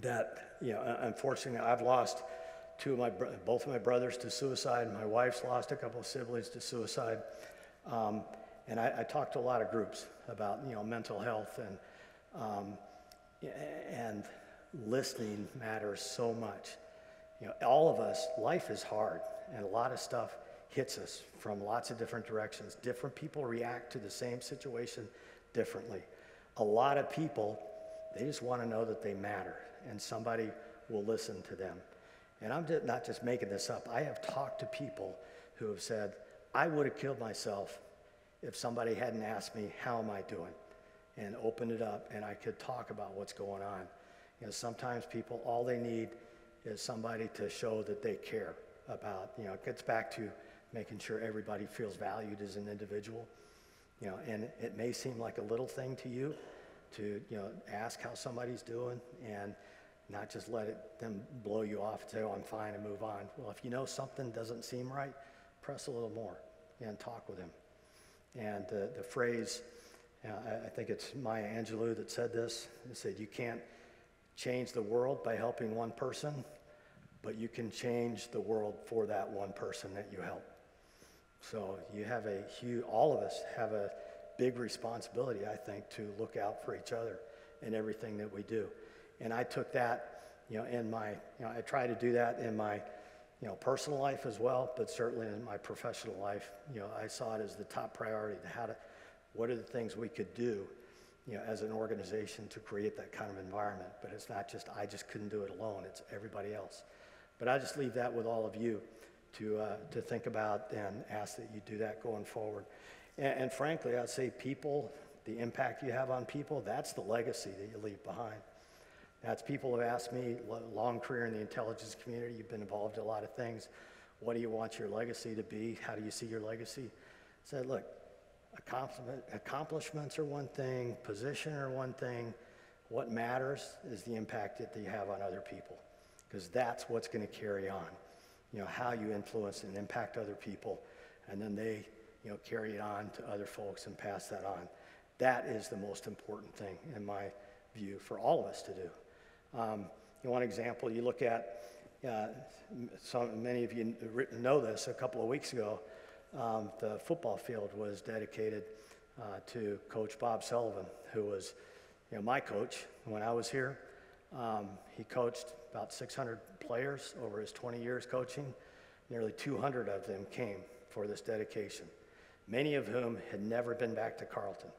S2: that, you know, unfortunately, I've lost two of my, both of my brothers to suicide. My wife's lost a couple of siblings to suicide. Um, and I, I talked to a lot of groups about, you know, mental health and, um, and listening matters so much. You know, all of us, life is hard, and a lot of stuff hits us from lots of different directions. Different people react to the same situation differently. A lot of people, they just want to know that they matter, and somebody will listen to them. And I'm just, not just making this up. I have talked to people who have said, I would have killed myself if somebody hadn't asked me, How am I doing? and opened it up, and I could talk about what's going on. You know, sometimes people, all they need is somebody to show that they care about, you know, it gets back to making sure everybody feels valued as an individual. You know, and it may seem like a little thing to you to, you know, ask how somebody's doing and not just let it, them blow you off and say, oh, I'm fine and move on. Well, if you know something doesn't seem right, press a little more and talk with them. And the, the phrase, uh, I, I think it's Maya Angelou that said this. It said, You can't change the world by helping one person, but you can change the world for that one person that you help. So you have a huge, all of us have a big responsibility, I think, to look out for each other in everything that we do. And I took that, you know, in my, you know, I try to do that in my, you know, personal life as well, but certainly in my professional life, you know, I saw it as the top priority to how to, what are the things we could do, you know, as an organization to create that kind of environment. But it's not just, I just couldn't do it alone, it's everybody else. But I just leave that with all of you to, uh, to think about and ask that you do that going forward. And, and frankly, I'd say people, the impact you have on people, that's the legacy that you leave behind. That's people have asked me, long career in the intelligence community, you've been involved in a lot of things. What do you want your legacy to be? How do you see your legacy? I said, look, accomplishments are one thing, position are one thing. What matters is the impact that you have on other people, because that's what's going to carry on. You know, how you influence and impact other people, and then they, you know, carry it on to other folks and pass that on. That is the most important thing, in my view, for all of us to do. Um, you know, one example, you look at, uh, some, many of you know this, a couple of weeks ago, um, the football field was dedicated uh, to Coach Bob Sullivan, who was, you know, my coach when I was here. Um, he coached about 600 players over his 20 years coaching. Nearly 200 of them came for this dedication, many of whom had never been back to Carleton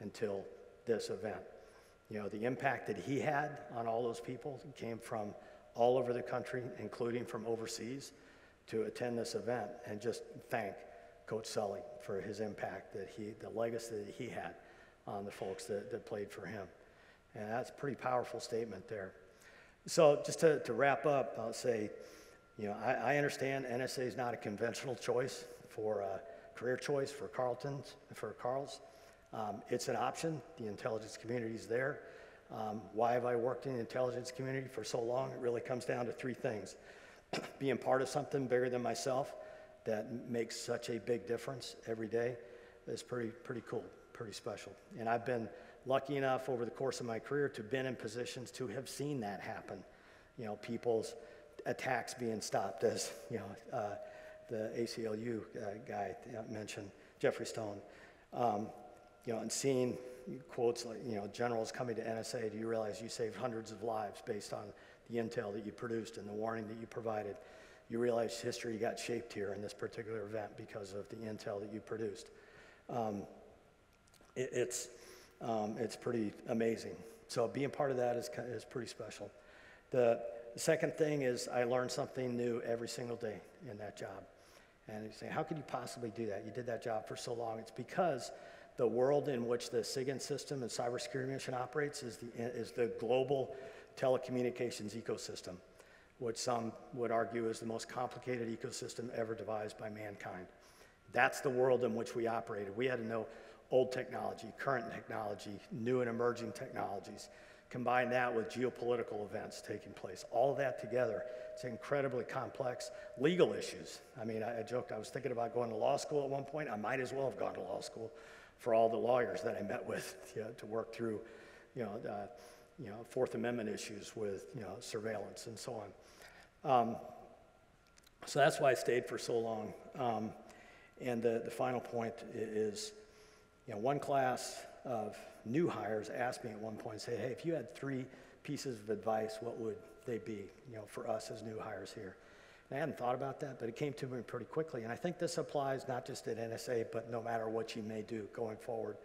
S2: until this event. You know, the impact that he had on all those people came from all over the country, including from overseas, to attend this event and just thank Coach Sully for his impact that he, the legacy that he had on the folks that, that played for him. And that's a pretty powerful statement there. So just to, to wrap up, I'll say, you know, I, I understand NSA is not a conventional choice for a career choice for Carleton's, for Carl's. Um, it's an option. The intelligence community is there. Um, why have I worked in the intelligence community for so long? It really comes down to three things. Being part of something bigger than myself that makes such a big difference every day is pretty, pretty cool, pretty special. And I've been lucky enough over the course of my career to been in positions to have seen that happen. You know, people's attacks being stopped, as, you know, uh, the ACLU uh, guy mentioned, Geoffrey Stone. Um, you know, and seeing quotes like, you know, generals coming to NSA, do you realize you saved hundreds of lives based on the intel that you produced and the warning that you provided? You realize history got shaped here in this particular event because of the intel that you produced. Um, it, it's, um, it's pretty amazing. So being part of that is, is pretty special. The, the second thing is I learned something new every single day in that job. And you say, how could you possibly do that? You did that job for so long. It's because the world in which the SIGINT system and cybersecurity mission operates is the, is the global telecommunications ecosystem, which some would argue is the most complicated ecosystem ever devised by mankind. That's the world in which we operated. We had to know old technology, current technology, new and emerging technologies. Combine that with geopolitical events taking place. All that together, it's incredibly complex. Legal issues. I mean, I, I joked I was thinking about going to law school at one point. I might as well have gone to law school for all the lawyers that I met with you know, to work through, you know, uh, you know, Fourth Amendment issues with, you know, surveillance and so on. Um, so that's why I stayed for so long. Um, and the, the final point is, you know, one class of new hires asked me at one point, say, hey, if you had three pieces of advice, what would they be, you know, for us as new hires here? And I hadn't thought about that, but it came to me pretty quickly. And I think this applies not just at NSA, but no matter what you may do going forward.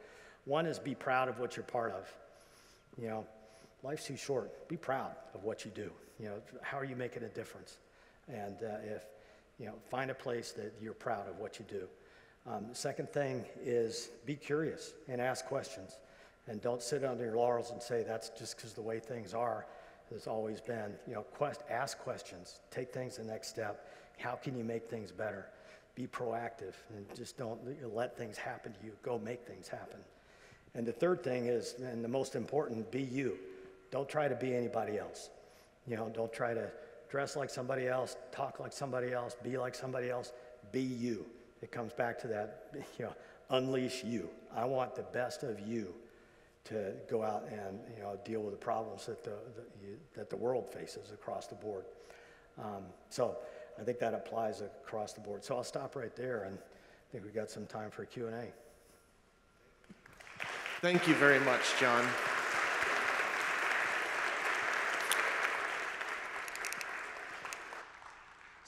S2: One is be proud of what you're part of. You know, life's too short. Be proud of what you do. You know, how are you making a difference? And uh, if, you know, find a place that you're proud of what you do. Um, second thing is be curious and ask questions. And don't sit on your laurels and say that's just because the way things are has always been, you know, quest, ask questions, take things the next step. How can you make things better? Be proactive and just don't let things happen to you. Go make things happen. And the third thing is, and the most important, be you. Don't try to be anybody else. You know, don't try to dress like somebody else, talk like somebody else, be like somebody else. Be you. It comes back to that, you know, unleash you. I want the best of you to go out and you know deal with the problems that the, the you, that the world faces across the board. Um, so I think that applies across the board. So I'll stop right there, and I think we got some time for Q and A.
S3: Thank you very much, Jon.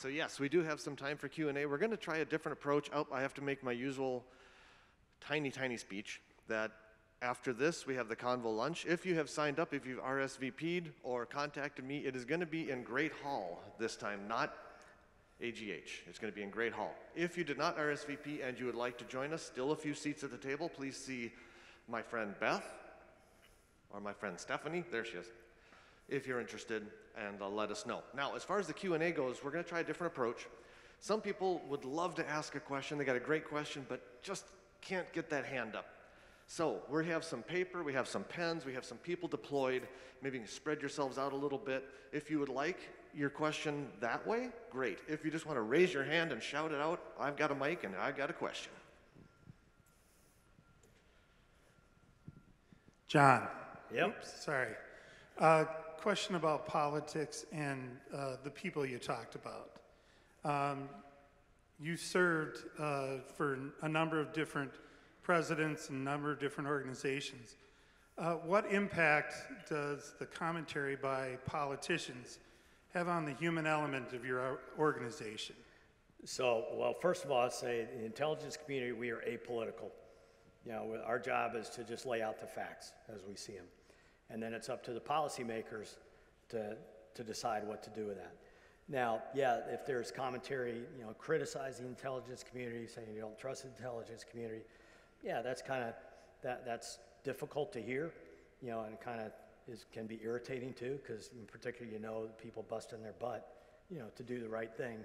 S3: So yes, we do have some time for Q&A. We're going to try a different approach. Oh, I have to make my usual tiny, tiny speech that after this, we have the Convo lunch. If you have signed up, if you've RSVP'd or contacted me, it is going to be in Great Hall this time, not AGH. It's going to be in Great Hall. If you did not RSVP and you would like to join us, still a few seats at the table, please see my friend Beth or my friend Stephanie. There she is. If you're interested, and uh, let us know. Now, as far as the Q&A goes, we're going to try a different approach. Some people would love to ask a question. They got a great question, but just can't get that hand up. So we have some paper, we have some pens, we have some people deployed. Maybe you can spread yourselves out a little bit. If you would like your question that way, great. If you just want to raise your hand and shout it out, I've got a mic and I've got a question.
S4: Jon.
S2: Yep.
S4: Oops, sorry. Uh, question about politics and uh, the people you talked about. Um, you served uh, for a number of different presidents and a number of different organizations. Uh, what impact does the commentary by politicians have on the human element of your organization?
S2: So, well, first of all, I'd say the intelligence community, we are apolitical. You know, our job is to just lay out the facts as we see them. And then it's up to the policymakers to, to decide what to do with that. Now, yeah, if there's commentary, you know, criticizing the intelligence community, saying you don't trust the intelligence community, yeah, that's kind of, that, that's difficult to hear, you know, and kind of is, can be irritating too, because in particular, you know, people busting their butt, you know, to do the right thing.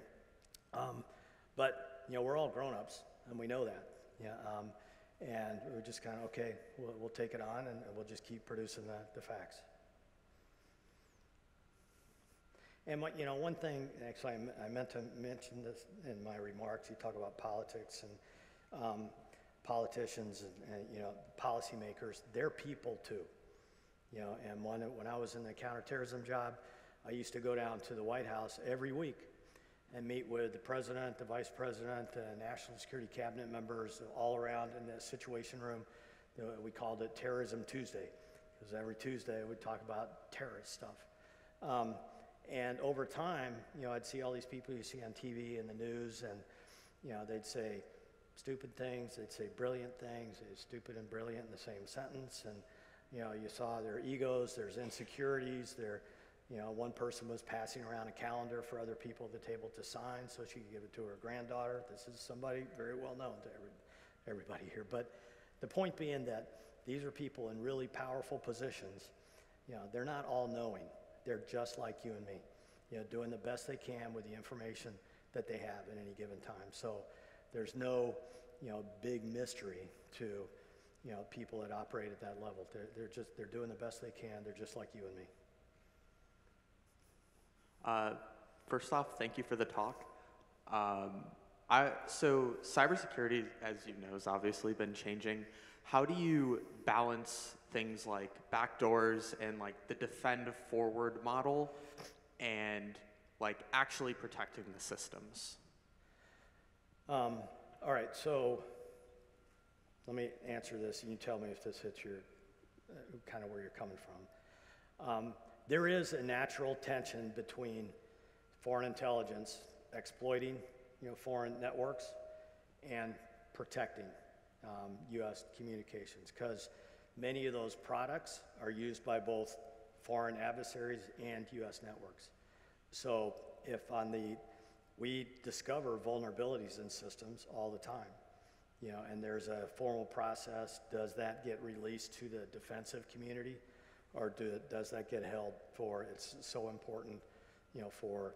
S2: Um, but, you know, we're all grown-ups, and we know that, yeah, um, and we're just kind of, okay, we'll, we'll take it on, and we'll just keep producing the, the facts. And what, you know, one thing, actually, I I meant to mention this in my remarks, you talk about politics and um, politicians and, and, you know, policymakers, they're people too. You know, and when, when I was in the counterterrorism job, I used to go down to the White House every week and meet with the president, the vice president, the national security cabinet members, all around in the situation room. We called it Terrorism Tuesday, because every Tuesday we'd talk about terrorist stuff. Um, and over time, you know, I'd see all these people you see on TV and the news, and you know, they'd say stupid things, they'd say brilliant things, they're stupid and brilliant in the same sentence, and you know, you saw their egos, there's insecurities, there, you know, one person was passing around a calendar for other people at the table to sign so she could give it to her granddaughter. This is somebody very well known to every, everybody here. But the point being that these are people in really powerful positions. You know, they're not all knowing. They're just like you and me, you know, doing the best they can with the information that they have at any given time. So there's no, you know, big mystery to, you know, people that operate at that level. They're, they're just, they're doing the best they can. They're just like you and me.
S5: Uh, first off, thank you for the talk. Um, I, so cybersecurity, as you know, has obviously been changing. How do you balance things like backdoors and like the defend forward model and like actually protecting the systems?
S2: Um, all right, so let me answer this, and you tell me if this hits your, uh, kind of where you're coming from. Um, there is a natural tension between foreign intelligence exploiting, you know, foreign networks and protecting um, U.S. communications, because many of those products are used by both foreign adversaries and U.S. networks. So if on the, we discover vulnerabilities in systems all the time, you know, and there's a formal process, does that get released to the defensive community? Or do, does that get held for, it's so important, you know, for,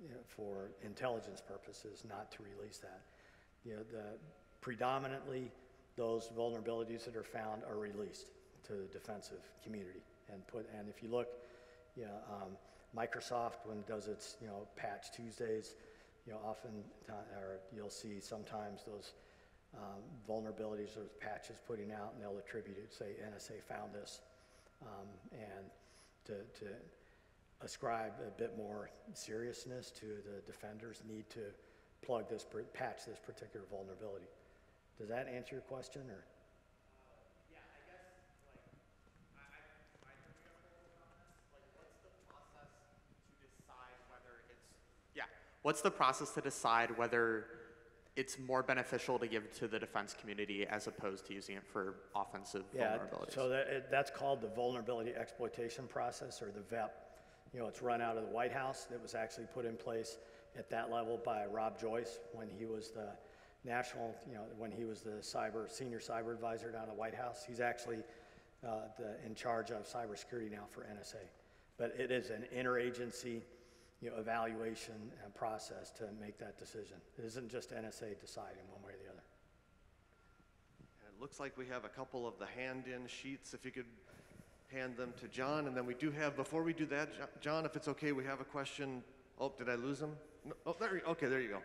S2: you know, for intelligence purposes not to release that? You know, the, predominantly, those vulnerabilities that are found are released to the defensive community and put, and if you look, you know, um, Microsoft, when it does its, you know, patch Tuesdays, you know, often, or you'll see sometimes those um, vulnerabilities or patches putting out, and they'll attribute it, say NSA found this, um, and to, to ascribe a bit more seriousness to the defenders need to plug this, patch this particular vulnerability. Does that answer your question, or?
S5: Yeah. What's the process to decide whether it's more beneficial to give to the defense community as opposed to using it for offensive
S2: Yeah,
S5: vulnerabilities?
S2: so that, it- that's called the vulnerability exploitation process, or the VEP. You know, it's run out of the White House. It was actually put in place at that level by Rob Joyce when he was the national, you know, when he was the cyber, senior cyber advisor down at the White House. He's actually uh, the, in charge of cybersecurity now for NSA. But it is an interagency, you know, evaluation and process to make that decision. It isn't just NSA deciding one way or the other.
S3: It looks like we have a couple of the hand-in sheets, if you could hand them to Jon. And then we do have, before we do that, Jon, if it's okay, we have a question. Oh, did I lose him? No, Oh, there, okay, there you go.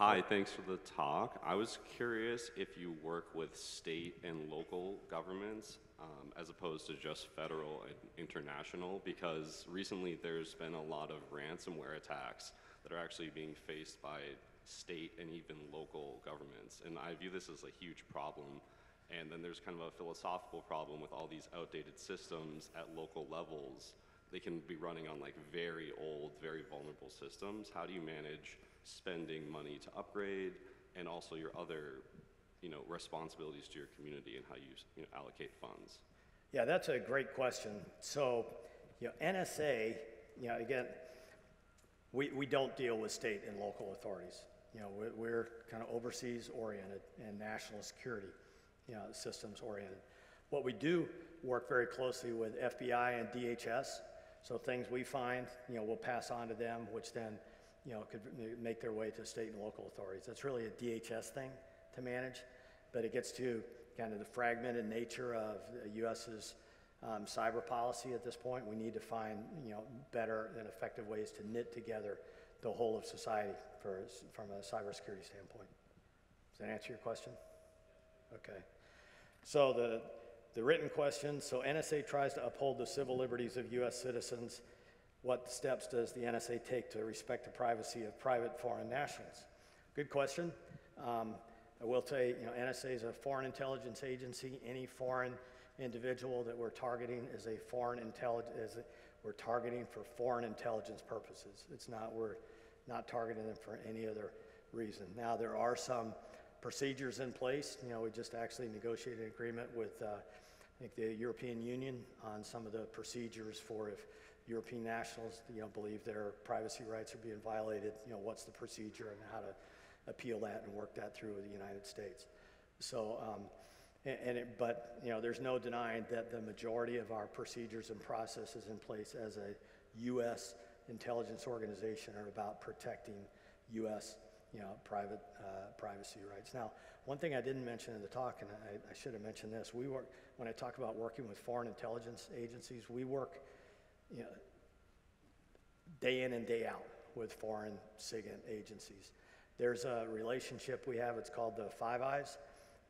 S6: Hi, thanks for the talk. I was curious if you work with state and local governments um, as opposed to just federal and international, because recently there's been a lot of ransomware attacks that are actually being faced by state and even local governments. And I view this as a huge problem. And then there's kind of a philosophical problem with all these outdated systems at local levels. They can be running on like very old, very vulnerable systems. How do you manage spending money to upgrade and also your other, you know, responsibilities to your community and how you, you know, allocate funds?
S2: Yeah, that's a great question. So, you know, NSA, you know, again, we, we don't deal with state and local authorities. You know, we're, we're kind of overseas oriented and national security, you know, systems oriented. What we do work very closely with FBI and DHS. So things we find, you know, we'll pass on to them, which then, you know, could make their way to state and local authorities. That's really a DHS thing to manage, but it gets to kind of the fragmented nature of the U.S.'s um, cyber policy at this point. We need to find, you know, better and effective ways to knit together the whole of society for, from a cybersecurity standpoint. Does that answer your question? Okay. So the, the written question, so NSA tries to uphold the civil liberties of U.S. citizens. What steps does the NSA take to respect the privacy of private foreign nationals? Good question. Um, I will say, you you know, NSA is a foreign intelligence agency. Any foreign individual that we're targeting is a foreign intelligence, we're targeting for foreign intelligence purposes. It's not, we're not targeting them for any other reason. Now, there are some procedures in place. You know, we just actually negotiated an agreement with, uh, I think, the European Union on some of the procedures for if European nationals, you know, believe their privacy rights are being violated, you know, what's the procedure and how to appeal that and work that through the United States. So, um, and, and it, but, you know, there's no denying that the majority of our procedures and processes in place as a U.S. intelligence organization are about protecting U.S. You know, private uh, privacy rights. Now, one thing I didn't mention in the talk, and I, I should have mentioned this, we work when I talk about working with foreign intelligence agencies. We work, you know, day in and day out with foreign SIGINT agencies. There's a relationship we have, it's called the Five Eyes,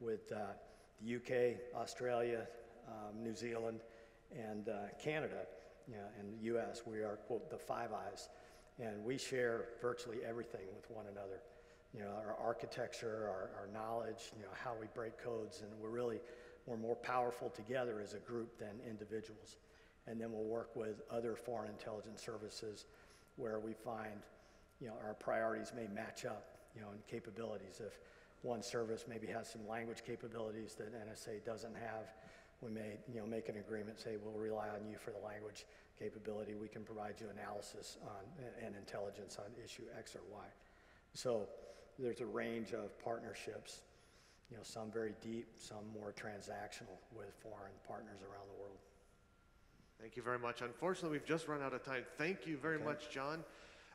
S2: with uh, the UK, Australia, um, New Zealand, and uh, Canada, you know, and the US. We are, quote, the Five Eyes. And we share virtually everything with one another. You know, our architecture, our, our knowledge, you know, how we break codes, and we're really, we're more powerful together as a group than individuals. And then we'll work with other foreign intelligence services where we find, you know, our priorities may match up, you know, in capabilities. If one service maybe has some language capabilities that NSA doesn't have, we may, you know, make an agreement, say we'll rely on you for the language capability. We can provide you analysis on and intelligence on issue X or Y. So there's a range of partnerships, you know, some very deep, some more transactional with foreign partners around the world.
S3: Thank you very much. Unfortunately, we've just run out of time. Thank you very much, Jon.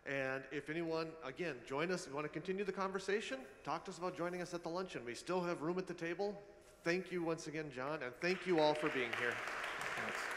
S3: And if anyone, again, join us, you want to continue the conversation, talk to us about joining us at the luncheon. We still have room at the table. Thank you once again, Jon, and thank you all for being here.
S2: Thanks.